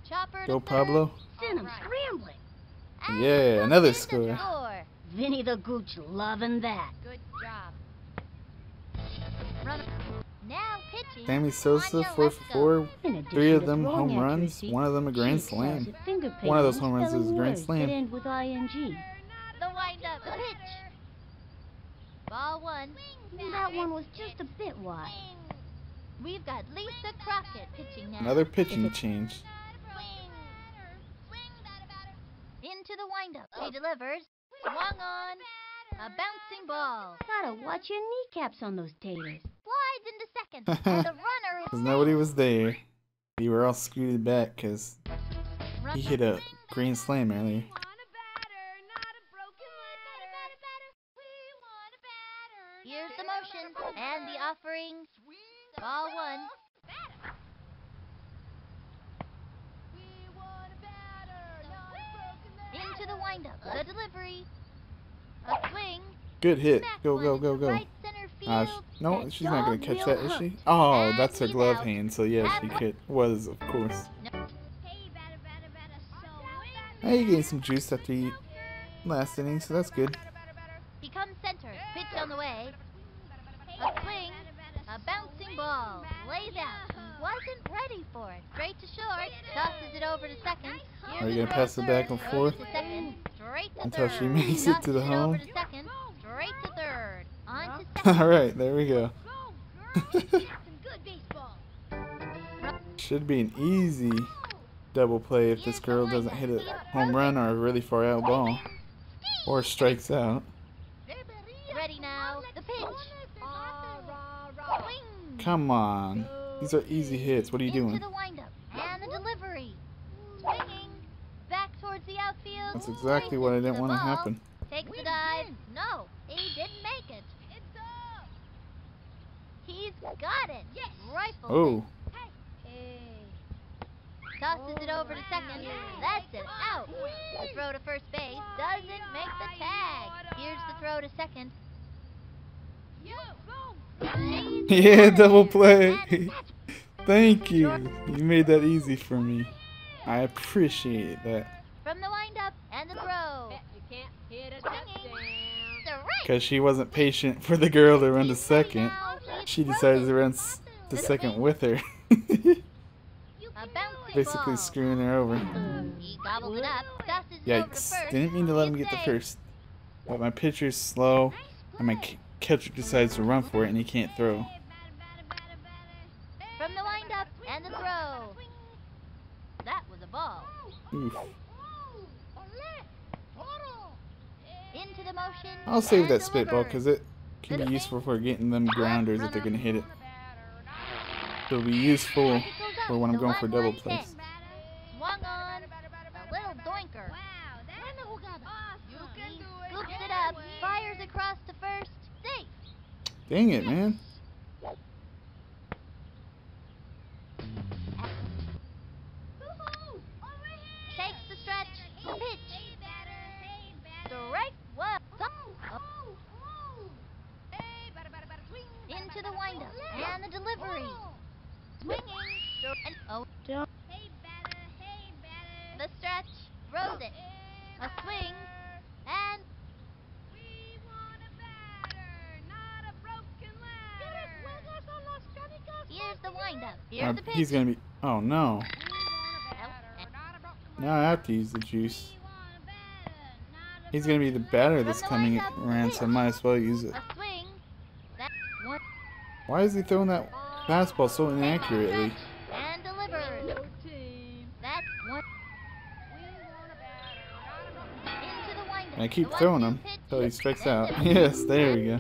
Chopper to Go third, Pablo. Send him scrambling. and Yeah, another in score. score. Vinnie the Gooch loving that. Good job. Runner. Now. Sammy Sosa, Juan 4 for 4. Three of them home runs, one of them a grand slam. excels at finger One of those home runs is a grand slam. With ing. The windup. The pitch. Ball one. That one was just a bit wide. We've got Lisa Crockett pitching now. Another pitching change. Into the windup. He delivers. Swung on. A bouncing ball. Gotta watch your kneecaps on those taters. Slides into second. and the runner is Because nobody was there. You were all scooted back because he hit a grand slam earlier. Here's the motion and the offering. Ball one. Into the windup. The delivery. A swing. Good hit. Go, go, go, go. Right center Uh, sh- no, she's not gonna catch that, is she? Oh, that's her glove hand, so yeah, she could. Was, of course. Hey, you gained some juice after you last inning, so that's good. He comes center. Pitch on the way. A swing. A bouncing ball. Lays out. He wasn't ready for it. Straight to short. Tosses it over to second. Here's Are you gonna pass it back and forth? second. Until she makes it to the home? Straight to third. On to second. Alright, there we go. Should be an easy double play if this girl doesn't hit a home run or a really far out ball. Or strikes out. Ready now. The pitch. Come on. These are easy hits. What are you Into doing? the windup and the delivery. Swinging back towards the outfield. That's exactly what I didn't the want to happen. Takes the dive. No, he didn't make it. It's up. He's got it. Yes. Rifle. Oh, Hey. Tosses it over to second. That's it. Out. The throw to first base doesn't make the tag. Here's the throw to second. Yeah, double play. And Thank you. You made that easy for me. I appreciate that. From the windup and the throw. You can't hit a Swinging. touchdown. The right. Because she wasn't patient for the girl to run the second. She decided to run it. s- to The second with her. Basically screwing her over. He gobbled it up, tosses it over to Yikes. Didn't mean to let him get the first. But my pitcher's slow, and my catcher decides to run for it, and he can't throw. From the windup and the throw. That was a ball. Oof. Into the motion. I'll save that spitball because it can be useful for getting them grounders if they're going to hit it. It'll be useful It for when I'm going for double 1-1 plays. hit. Swung on. Strike one. Into the windup and the delivery. Swinging. And oh, the stretch. Throws it. A swing. And here's the windup. Here's Uh, the pitch. he's going to be. Oh, no. Oh, and Now I have to use the juice. He's gonna be the batter this coming round, so I might as well use it. A swing. That's one. Why is he throwing that fastball so inaccurately? And delivered. That's one. Into the windup. And I keep throwing one-two him pitch till he strikes out. Yes, there we go.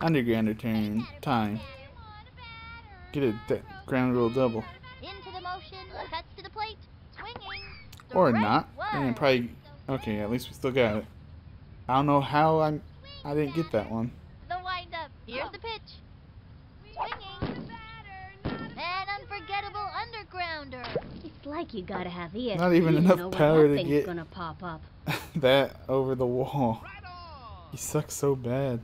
Underground Undergrounder turn time. Get a d- ground rule double. Into the motion. Cuts to the plate. Swinging. Or not. And probably okay, at least we still got it. I don't know how I'm I didn't get that one. The windup. Here's the pitch. Swinging. An unforgettable undergrounder. It's like you gotta have ears. Not even enough know when power that to thing's get- gonna pop up. that over the wall. He sucks so bad.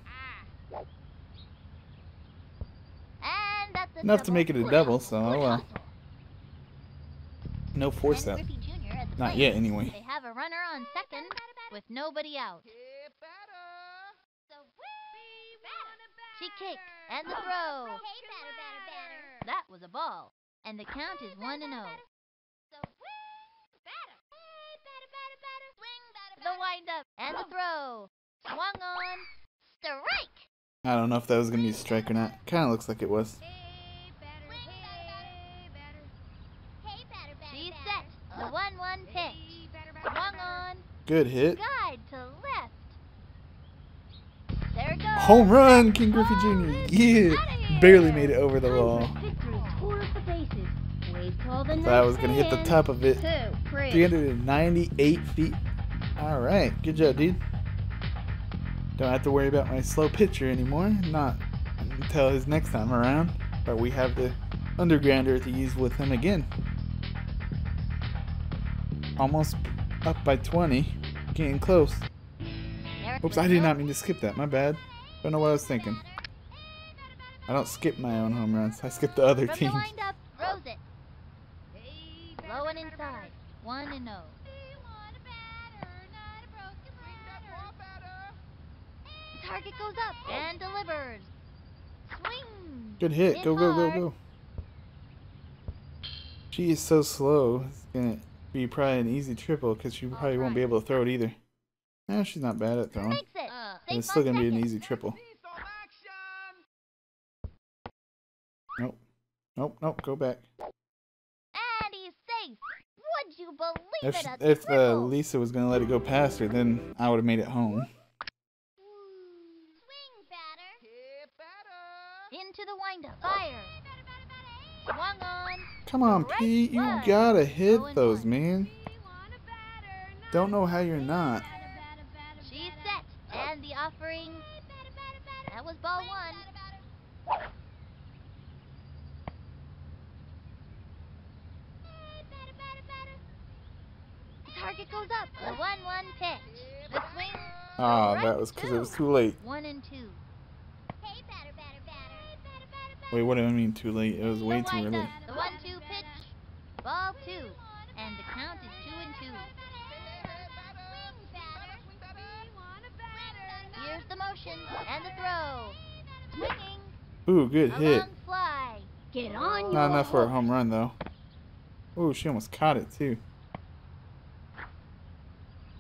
And that's Enough to make it a double, so oh well. No force And Not yet, anyway. They have a runner on second with nobody out. She kicked and the throw. That was a ball, and the count is one and oh. The windup and the throw. Swung on. Strike. I don't know if that was gonna be a strike or not. Kinda looks like it was. She's The one-one pitch. Swung on. Good hit. Guide to left. There it goes. Home run, Ken Griffey Jr. Yeah. Barely made it over the wall. Victory tours the bases. Wave to all the Thought I was gonna hit the top of it. Two, three. 398 feet. Alright, good job, dude. Don't have to worry about my slow pitcher anymore. Not until his next time around. But we have the undergrounder to use with him again. Almost up by 20. Getting close. Oops, I did not mean to skip that. My bad. Don't know what I was thinking. I don't skip my own home runs. I skip the other From the teams. windup, throws it. Low and inside. One and oh. Target goes up and delivers. Swing. Good hit. Go, go, go, go. She is so slow. It's to be probably an easy triple because she probably won't be able to throw it either. Eh, she's not bad at throwing. It. But it's still going to be an easy triple. Nope. Nope, nope. Go back. And he's safe. Would you believe If, it? A if uh. Lisa was going to let it go past her, then I would have made it home. Swing batter. Into the windup. Fire. Swung on. Come on, Pete. You gotta hit those, man. Don't know how you're not. She's set. And the offering. That was ball one. Target goes up. The one-one pitch. The swing. Ah, Right that was because it was too late. One and two. Wait, what do I mean too late? It was way too windup, early. The one-two pitch. Ball two. And the count is two and two. Here's the motion and the throw. Swinging. Ooh, good hit. long fly. On Not enough for a home run, though. Ooh, she almost caught it, too.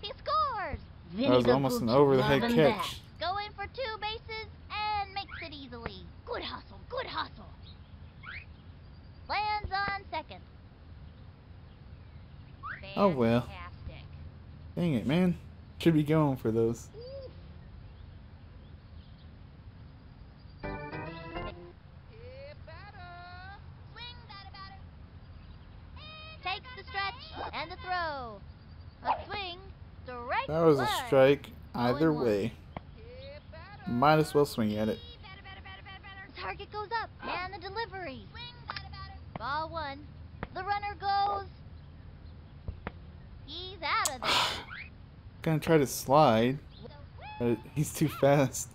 He scores. That was almost an over the head catch. Going for two bases and makes it easily. Good hustle, good hustle. Lands on second. Oh, well. Dang it, man. Should be going for those. Takes the stretch and the throw. A swing. Strike That was a strike either way. Might as well swing at it. Target goes up and the delivery. Ball one. The runner goes. He's out of there. Gonna try to slide, but he's too fast.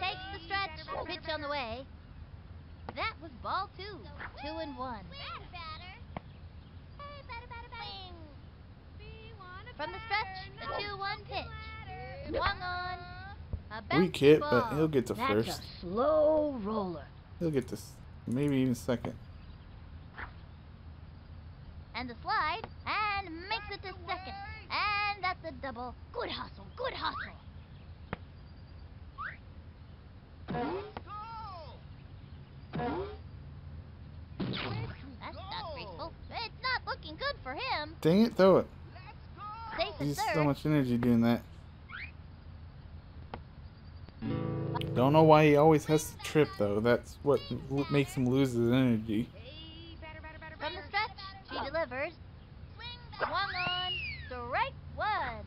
Takes the stretch. Pitch on the way. That was ball two. Two and one. From the stretch, the two-one pitch. Swung on. A Weak hit, but he'll get to That's first. a slow roller. He'll get to maybe even second. And the slide, and makes it to second. And that's a double. Good hustle, good hustle. That's not graceful. It's not looking good for him. Dang it, throw it. He's so much energy doing that. Don't know why he always has to trip though. That's what makes him lose his energy. From the stretch, she delivers. Swung on. Strike one.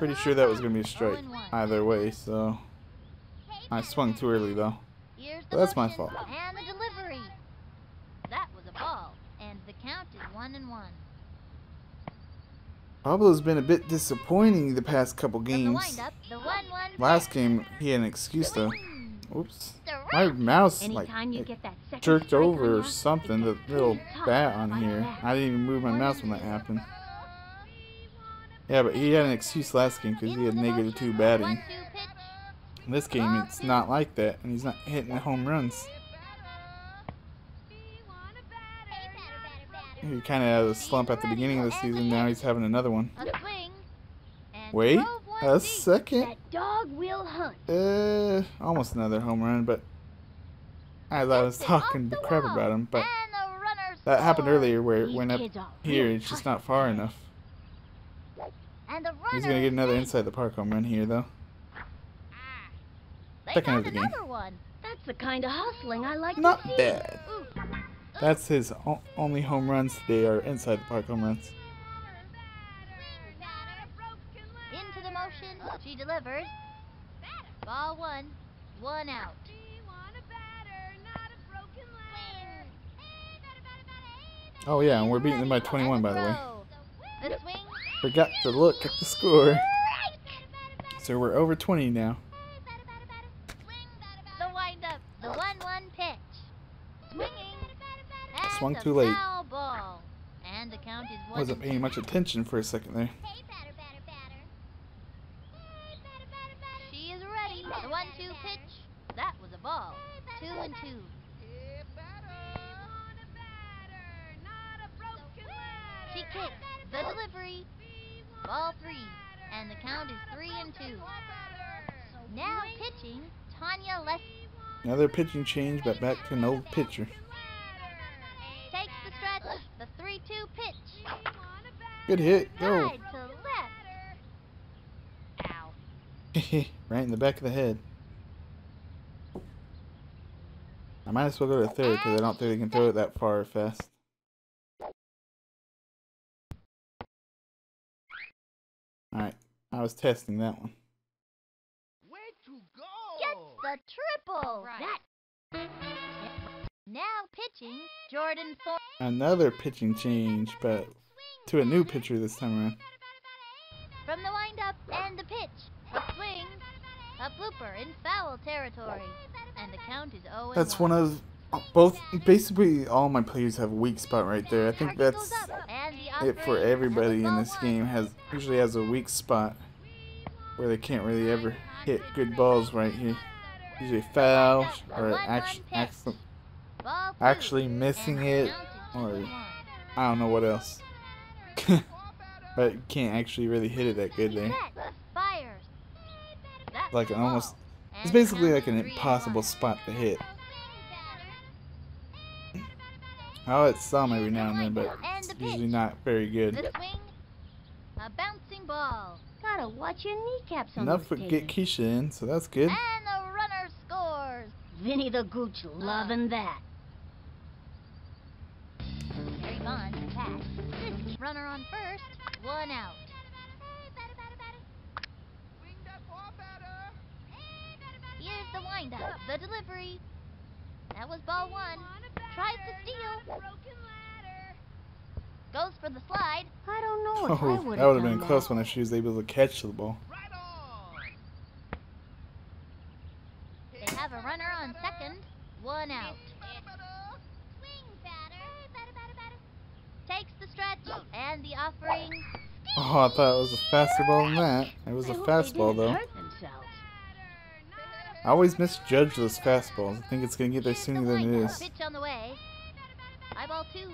Pretty sure that was gonna be a strike either way. So I swung too early though. Well, that's my fault. And the delivery. That was a ball. And the count is one and one. Pablo's been a bit disappointing the past couple games. windup, the one-one. Last game he had an excuse though. Oops. My mouse like Anytime you it get that second jerked over or something. The little bat on here. I didn't even move my mouse when that happened. Yeah, but he had an excuse last game because he had negative two batting. In this game, it's not like that, and he's not hitting the home runs. He kind of had a slump at the beginning of the season. Now he's having another one. A swing. And Wait, a second. That dog will hunt. Uh, almost another home run, but I was Tipped it off talking crap about him, but And the runner that happened earlier where it went up here. It's just not far enough. And the He's gonna get another inside the park home run here, though. Ah. They Second of the game. one. That's the kind of hustling I like Not to see. bad. That's his o- only home runs today are inside the park home runs. Into the motion, she delivers. Ball one, one out. Oh yeah, and we're beating them by 21, by the way. The swing, Forgot to look at the score. So we're over 20 now. the windup, the one-one pitch. Swinging. And Swung too late. foul ball. And the count is one. Wasn't paying much attention for a second there. She is ready. The one-two pitch. That was a ball. Two and two. She kicks. The delivery. Ball three. And the count is three and two. Now pitching, Tanya Les Another pitching change, but back to an old pitcher. takes the stretch. The three-two pitch. Good hit. Go. Right in the back of the head. I might as well go to third because I don't think they can throw it that far or fast. I was testing that one. Gets the triple. That. Now pitching, Jordan Thorne. Another pitching change, but to a new pitcher this time around. From the windup and the pitch. A swing. A blooper in foul territory. And the count is 0 That's one of uh, both. Basically, all my players have a weak spot right there. I think that's it for everybody in this game. Has usually has a weak spot where they can't really ever hit good balls right here. Usually foul or act, act, actually missing it, or I don't know what else. but you can't actually really hit it that good there. Like almost, it's basically like an impossible spot to hit. I'll hit some every now and then, but it's usually not very good. A bouncing ball. Gotta watch your kneecaps on Enough to get taters. Keisha in, so that's good. And the runner scores. Vinnie the Gooch loving uh. that. Barry Bond to. This runner on first. One out. Here's the windup. The delivery. That was ball one. Tries to steal. Goes for the slide. I don't know if oh, I Oh, would that would have done been close that. when she was able to catch the ball. They have a runner on second. One out. Takes the stretch and the offering. Oh, I thought it was a faster ball than that. It was a I hope they fastball though. I always misjudge those fastballs. I think it's gonna get there sooner than it windup. Pitch on the way. High ball two.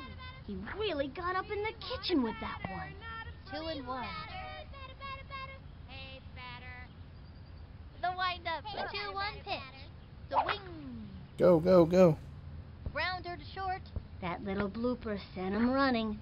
He really got up in the kitchen with that one. Two and one. The windup. The two one pitch. The wing. Go, go, go. Grounder to short. That little blooper sent him running.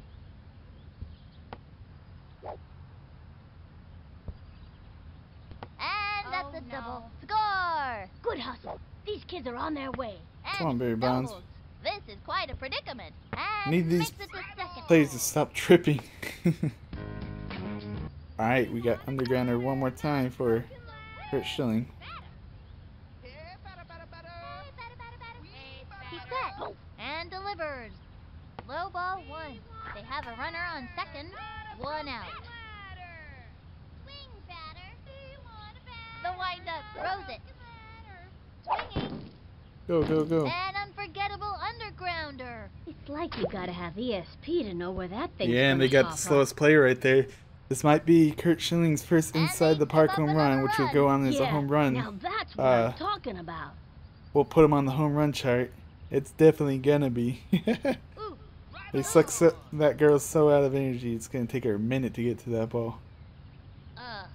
And that's Oh, a no. double. Score! Good hustle. These kids are on their way. And on, Barry Bonds. doubles. This is quite a predicament. And Need these it to. Stop tripping. Alright, we got Undergrounder one more time for Curt Schilling. He's set and delivers. Low ball one. They have a runner on second. One out. The windup throws it. Swinging. Go, go, go. An unforgettable undergrounder. It's like you gotta have ESP to know where that thing's Yeah, and they got the slowest player right there. This might be Curt Schilling's first inside the park home run, which would go on as a home run. Now that's what Uh, I'm talking about. We'll put him on the home run chart. It's definitely gonna be. They suck so, that girl's so out of energy. It's gonna take her a minute to get to that ball. Uh,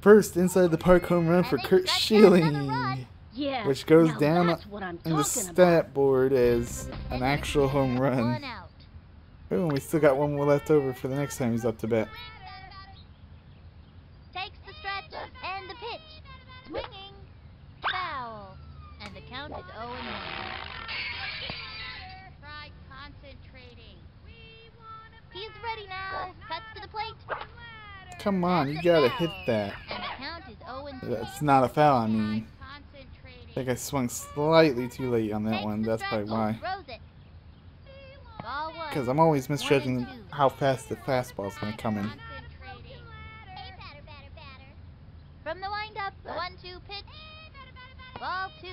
First inside the park home run for Curt got another run. Schilling, Yeah. which goes down in the talking about. stat board as an actual home run. Out. Oh, we still got one more left over for the next time he's up to bat. Takes the stretch and the pitch. Swinging. Foul. And the count is 0 and 1. Try concentrating. He's ready now. Cuts to the plate. Come on, you gotta hit that. And the count is 0 and 3. That's not a foul, I mean. I think I swung slightly too late on that one. That's probably oh, why. Throws it. Ball one. Because I'm always misjudging One two. how fast the fastball's gonna come in. From the windup, 1 2 pitch. Ball two.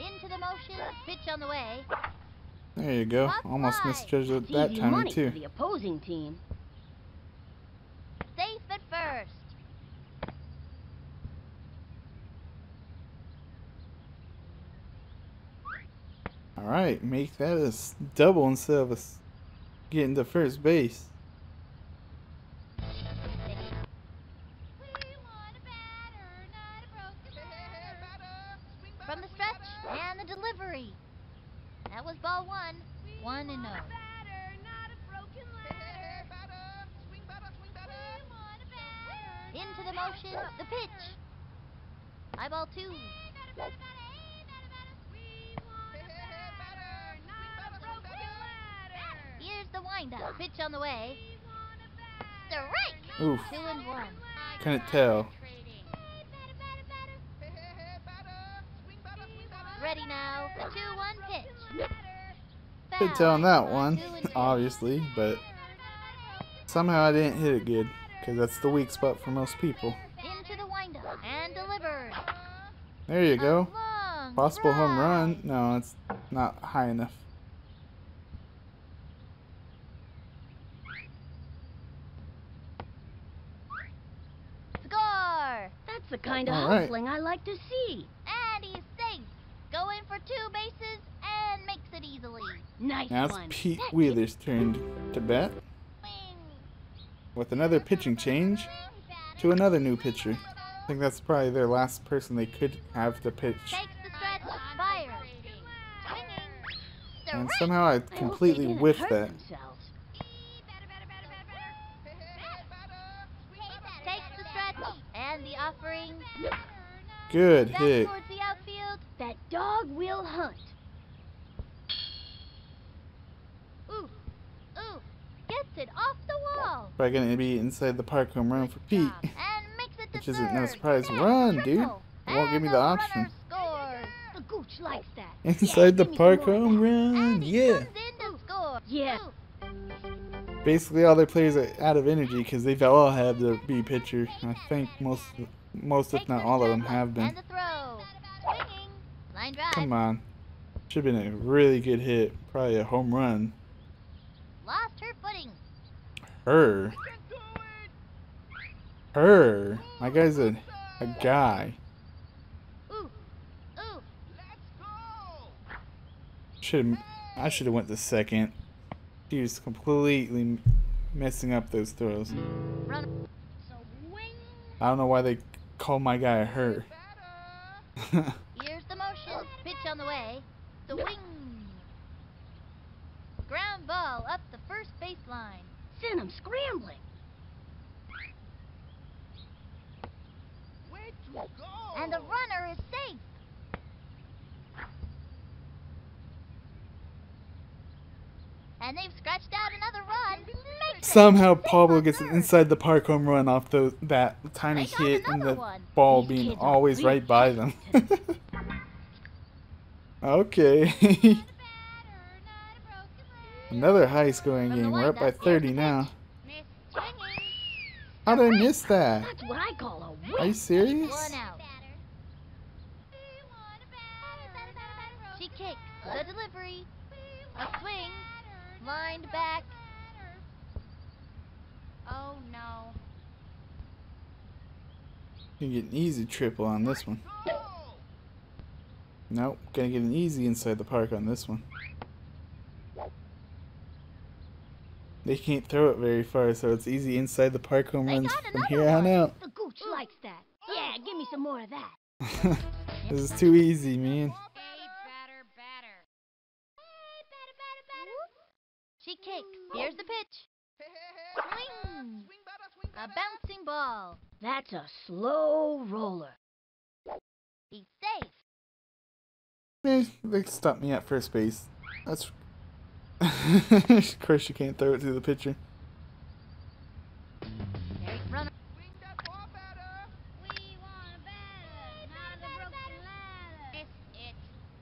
Into the motion. Pitch on the way. There you go. Almost misjudged it that time too. the opposing team. Safe at first. All right, make that a double instead of us getting to first base. From the stretch and the delivery. That was ball one. One and oh. Into the motion, the pitch. High ball two. Here's the windup. Pitch on the way. Strike. Oof, Two and one. couldn't tell. Ready now. The two one pitch. Could tell on that one, Two and two. obviously, but somehow I didn't hit it good. Because that's the weak spot for most people. Into the windup and delivered. There you go. long Possible home run. No, it's not high enough. Score. That's the kind of All right. hustling I like to see. And he's safe. Going for two bases and makes it easily. Nice Now it's one. Pete That Wheeler's turn to bat with another pitching change to another new pitcher. I think that's probably their last person they could have to pitch. Takes the stretch. Fires. Swinging. And somehow I I hope they completely whiffed that. themselves. And the. Good Back hit. towards the outfield. That dog will hunt. Ooh. Ooh. Gets it off the wall. Probably gonna be inside the park home run for Pete. And makes it to Which isn't no surprise. Then Run, dude. triple. It won't give me the the option. The gooch likes that. Inside the give me some park home run. And Yeah. comes in to score. Yeah. Basically, all their players are out of energy because they've all had to be pitcher. I think most, most if not all of them have been. And the throw. Swinging. Line drive. Come on. Should have been a really good hit. Probably a home run. Lost her footing. Her. Her. My guy's a, a guy. Ooh. Ooh. Should I should have went to second. He was completely messing up those throws. Run. So wing. I don't know why they call my guy a her. Here's the motion. Pitch on the way. The wing. Ground ball up the first baseline. Send him scrambling. And the runner is safe. And they've scratched out another run. Somehow Pablo gets an inside the park home run off the, that tiny hit and the one. ball These being always right by them. okay. Not a batter, not a broken leg. Another high scoring game. We're up by 30 now. pitch. Miss swinging. How did I miss that? That's what I call a Are you serious? One out. She kicks. The delivery. A swing. Lined back. Oh no. You get an easy triple on this one. Nope, gonna get an easy inside the park on this one. They can't throw it very far, so it's easy inside the park home runs from here on one. out. The gooch likes that. Yeah, give me some more of that. this is too easy, man. batter. She kicks. Here's the pitch. Swing. A bouncing ball. That's a slow roller. He's safe. Eh, they stopped me at first base. That's. of course, you can't throw it to the pitcher. There's.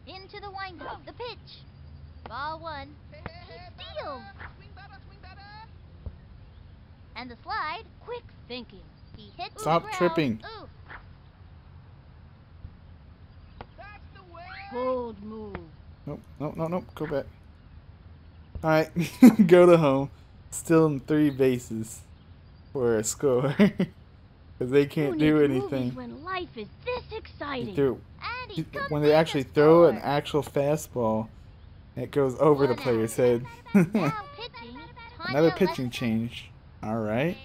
Into the windup. The pitch. Ball one. He steals. And the slide. Quick thinking. He hits the Stop ground. tripping. Oof. Bold move. Nope, nope, nope, nope. Go back. Alright, go to home. Still in three bases for a score. Because they can't do anything. When life is this They exciting. throw- And he when they to actually throw an actual fastball, it goes over the player's head. Another pitching Lester. Change. Alright.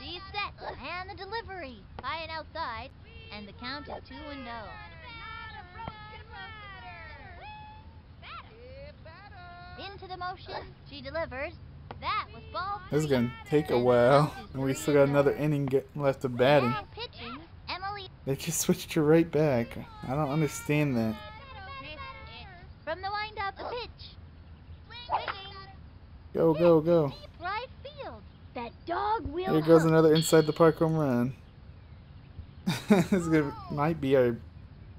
She's set. And the delivery. High and outside. And the count is 2 and. 0. Into the motion. She delivers. That was ball This is going to take a while. And we still got another inning get left of batting. Now pitching. Emily They just switched her right back. I don't understand that. from the windup. The pitch. Swinging. Go, go, go. Right field. That dog will Here goes another inside the park home run. this is gonna, might be our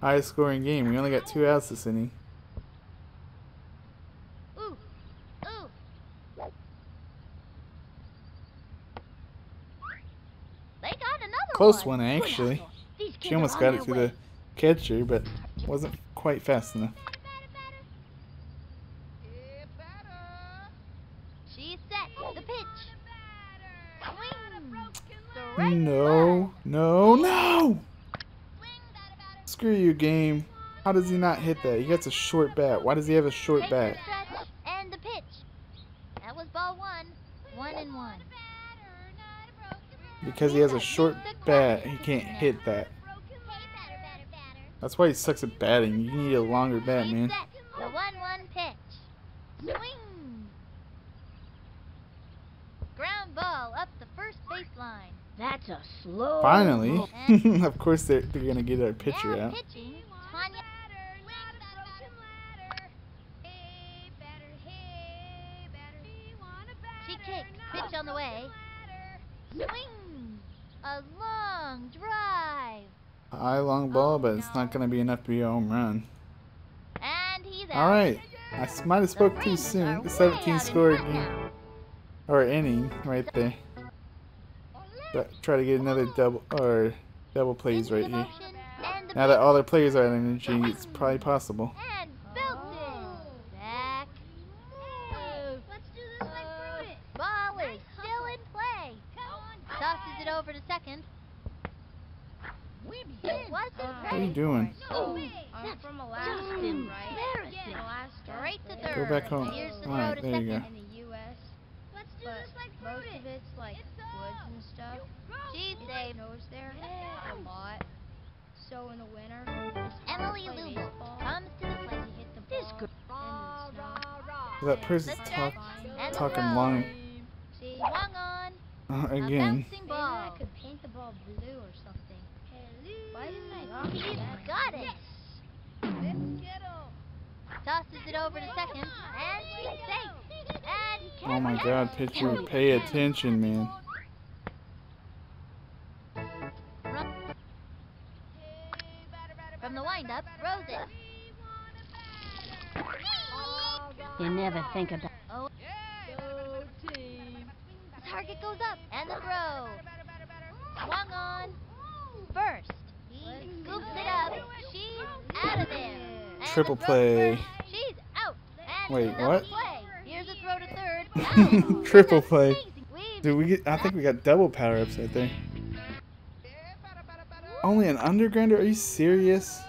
highest scoring game. We only got two outs this inning. Ooh. Ooh. They got another Close one. actually. hustle. These kids She almost got it to the catcher, but wasn't quite fast enough. She's set. The pitch. Swing. Straight No, no, no! Screw you, game. How does he not hit that? He gets a short bat. Why does he have a short Take bat? and the pitch. That was ball one. One and one. Because he has a short bat, he can't hit that. That's why he sucks at batting. You need a longer bat, man. set. The one-one pitch. Swing. Ground ball up the first baseline. A slow. Finally. of course they're, they're gonna get our pitcher now out. pitching. She kicks. Pitch on the way. Swing. A long drive. High long ball, but it's not gonna be enough to be a home run. And he's out. All right. I might have spoke too soon. The 17 score game or inning right there. But try to get another double or double plays right here. Now that all their players are at energy, it's probably possible. And Belton. Back. Let's do this like Pruitt. Ball is still in play. Tosses it over to second. What What are you doing? Oh, I'm that's from just Alaska, right? embarrassing. Alaska. Straight to third. Go back home. The Alright, there you second. In the U.S., Let's do but this like most of it's like woods and stuff. She's It safe. snows there a lot. So in the winter, Emily to Lubel comes to the because plate. you hit the This ball girl- in the. That person's The talk, stretch and the talking throw. long on. uh, again. bouncing I could paint the ball blue or something. Why didn't I think He's got it. Tosses it over to second, and she's safe. And Oh my god, pitcher, pay attention, man. From the windup. You never think about Oh. The target goes up, and the throw. Swung on. First. He scoops it up. She's out of there. And Triple throw play. first. She's out. And Wait, what? Play. Here's a throw to third. Oh, out. Triple play. Dude, we get, I think we got double power ups right there. Only an undergrounder? Are you serious?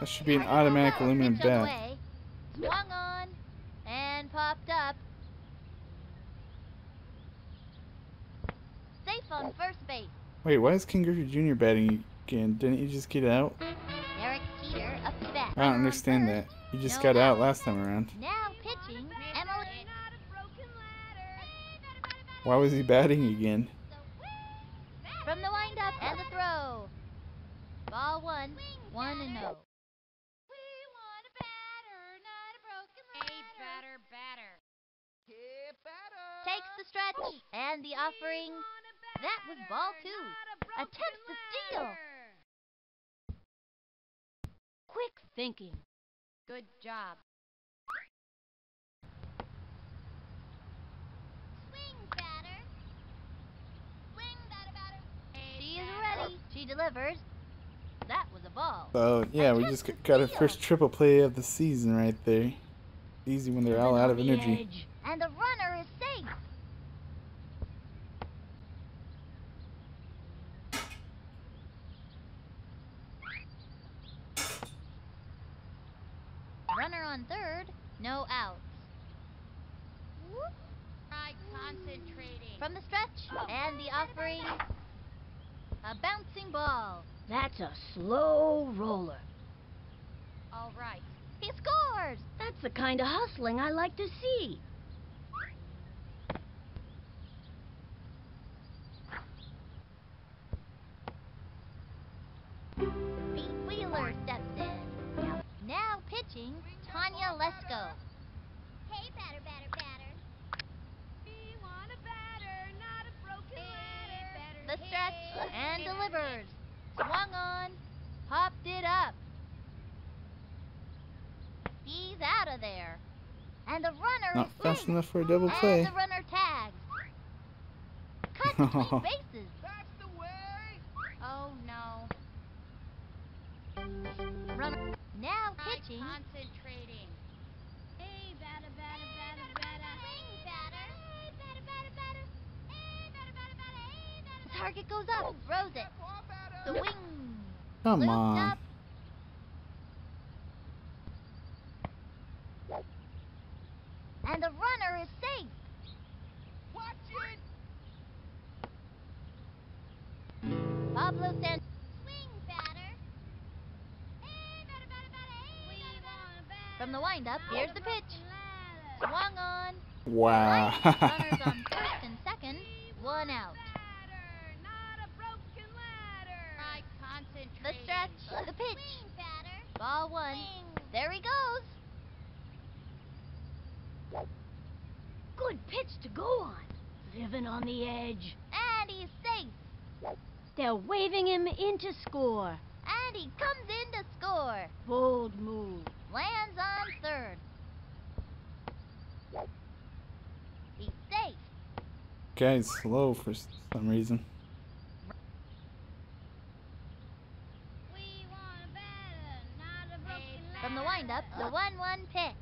That should be an automatic aluminum bat. Swung on and popped up. Safe on first base. Wait, why is Ken Griffey Jr. batting again? Didn't he just get out? Derek Jeter up to bat. I don't understand that. He just No got out last time around. Now pitching, Emily. Why was he batting again? From the windup and the throw. Ball one, one and oh. Takes the stretch and the offering. That was ball two. Attempts to steal. quick thinking. Good job. Swing batter. Swing batter. She is ready. She delivers. That was a ball. So, yeah, we just got- got our first triple play of the season right there. Easy when they're all out of energy. And the runner is safe. Runner on third, no outs. Try concentrating. From the stretch oh. and the offering, a bouncing ball. That's a slow roller. All right. He scores. That's the kind of hustling I like to see. Pete Wheeler steps in. Now pitching, Tanya Lesko. Hey, batter, batter, batter. We want a batter, not a broken ladder. The stretch and delivers. Swung on, popped it up. He's out of there. And the runner Not fast safe. enough for a double And play. the runner tags. Cut between bases. Oh no. Runner now pitching. Concentrating. Hey, batter, batter, batter, batter. Hey, batter. Hey, batter, batter, batter. Hey, batter, batter, batter. Hey, batter. The target goes up, oh, throws it. The wing. Come looped on. up. And the runner is safe. Pablo San. Swing batter. Hey, batter, batter, batter. Hey, batter, batter. From the windup, here's the pitch. Swung on. Wow. Runners on first and second. One out. The stretch. The pitch. Ball one. There he goes. Good pitch to go on. Living on the edge. And he's safe. They're waving him in to score. And he comes in to score. Bold move. Lands on third. He's safe. Guy's slow for some reason. From the windup, the 1 1 pitch.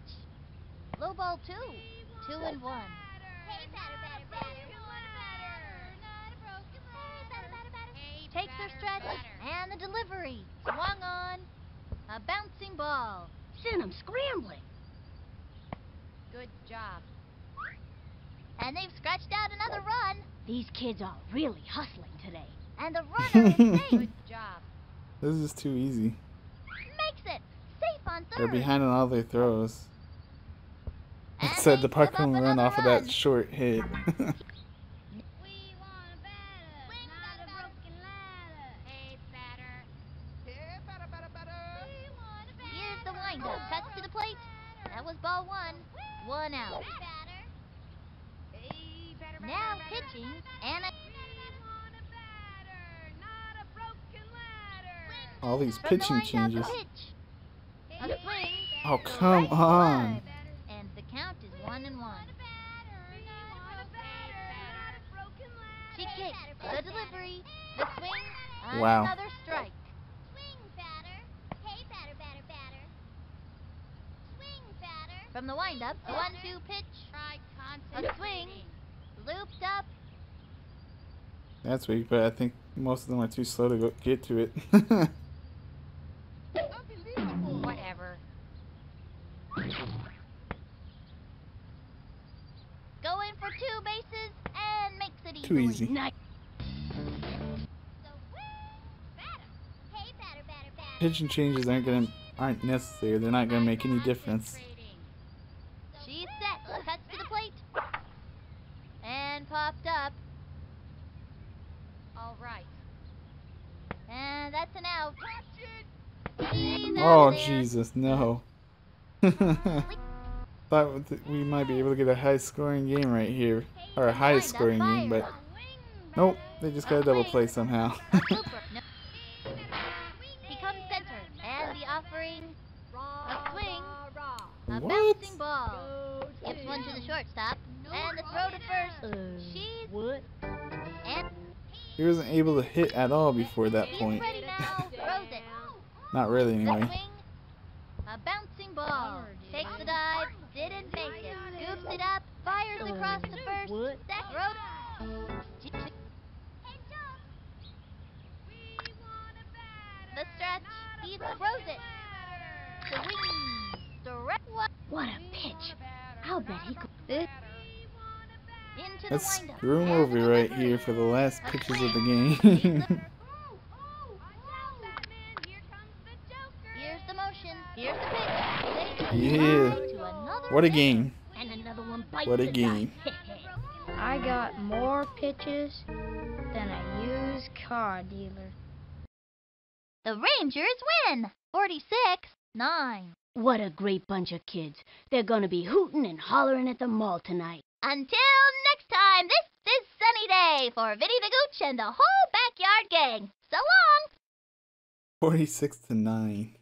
Low ball two. Two and one. Hey, batter, batter, batter. Hey, takes her stretch, and the delivery. Swung on. A bouncing ball. Sent him scrambling. Good job. And they've scratched out another run. These kids are really hustling today. And the runner is safe. Good job. This is too easy. Makes it. Safe on 3rd They're behind on all their throws. And It said the give park up home run off of that short hit. batter. Hey, batter, batter, batter. Swing, batter. From the windup, a one-two pitch. Try A swing. Looped up. That's weak, but I think most of them are too slow to go get to it. it too Nice. So, batter. Hey, batter, batter, batter. Pitching changes aren't gonna aren't necessary. They're not gonna make any difference. She's set. Cuts to the plate. And popped up. All right. And that's an out. Oh. Jesus, no. Thought we might be able to get a high scoring game right here. Or a high scoring game, but nope, they just got a double play somehow. A blooper. No. He comes center. And the offering. A swing. A What? bouncing ball. Gives one to the shortstop. And the throw to first. She's What? and he wasn't able to hit at all before that point. Throws it. Not really, The anyway. A game. And another one bites What a game. I got more pitches than a used car dealer. The Rangers win. 46 9. what a great bunch of kids. They're gonna be hooting and hollering at the mall tonight. Until next time, this is Sunny Day for Vinnie the Gooch and the whole backyard gang. So long. 46 to 9.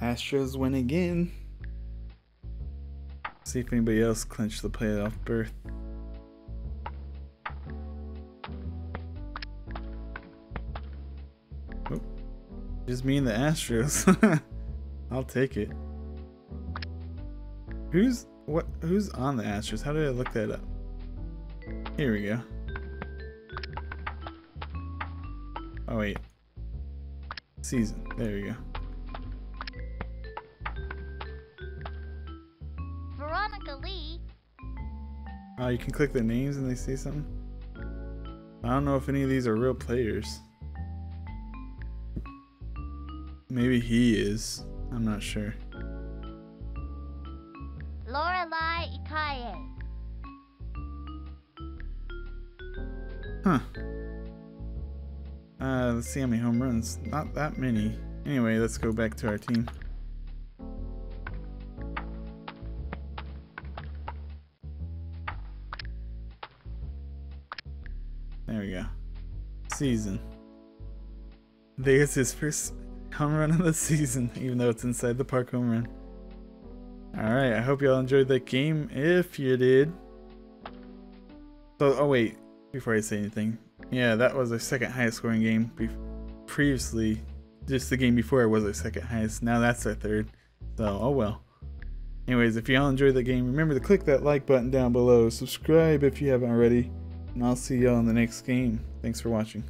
Astros win again. See if anybody else clinched the playoff berth. Just me and the Astros. I'll take it. Who's what who's on the Astros? How did I look that up? Here we go. Oh wait. Season. There we go. Oh, you can click the names and they say something. I don't know if any of these are real players. Maybe he is. I'm not sure. Lorelai Ikaye. Huh. Uh, let's see how many home runs. Not that many. Anyway, let's go back to our team. Season. There's his first home run of the season, even though it's inside the park home run. Alright, I hope y'all enjoyed that game. If you did. So, oh wait, before I say anything. Yeah, that was our second highest scoring game. Previously, just the game before it was our second highest. Now that's our third. So, oh well. Anyways, if y'all enjoyed the game, remember to click that like button down below. Subscribe if you haven't already. And I'll see y'all in the next game. Thanks for watching.